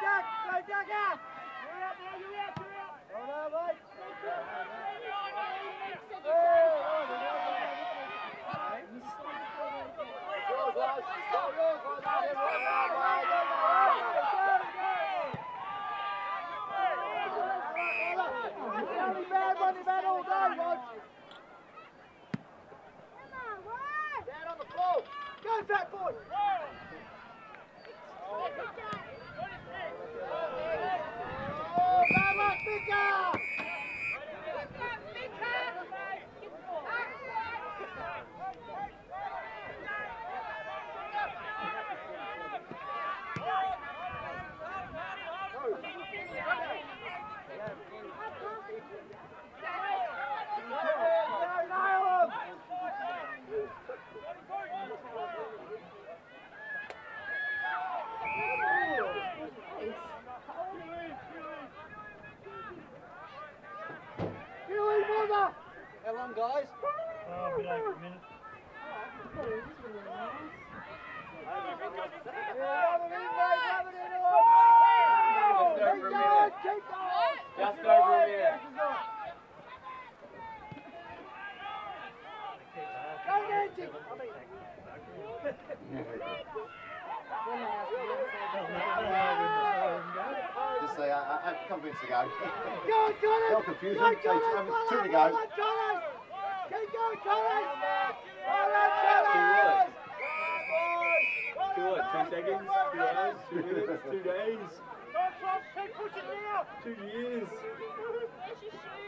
Jack, go Jack, Jack! Jonas. Go, them. Jonas. um, two to done, go. Jonas. Keep going, Jonas. Well done, Jonas. what? Two what? Two seconds? Two hours? Two minutes? Two days? Two years?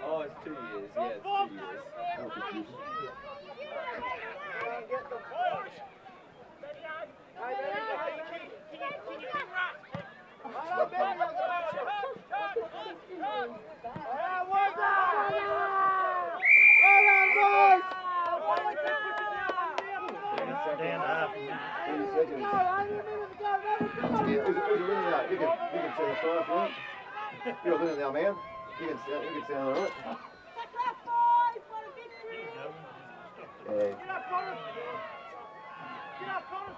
Oh, it's two years. Yeah, it's two years. That'll Who's seconds. You can, you can, you can stand aside the you. You're winning now, man. You can stand, you can stand on it. Hey.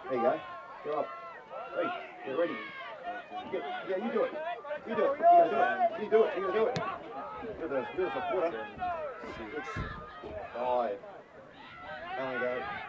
There you go. Go up. Hey, get ready. Get, yeah, you do it. You do it. You do it. You do it. You do it. You're the, you're the supporter. Six. Five. There we go.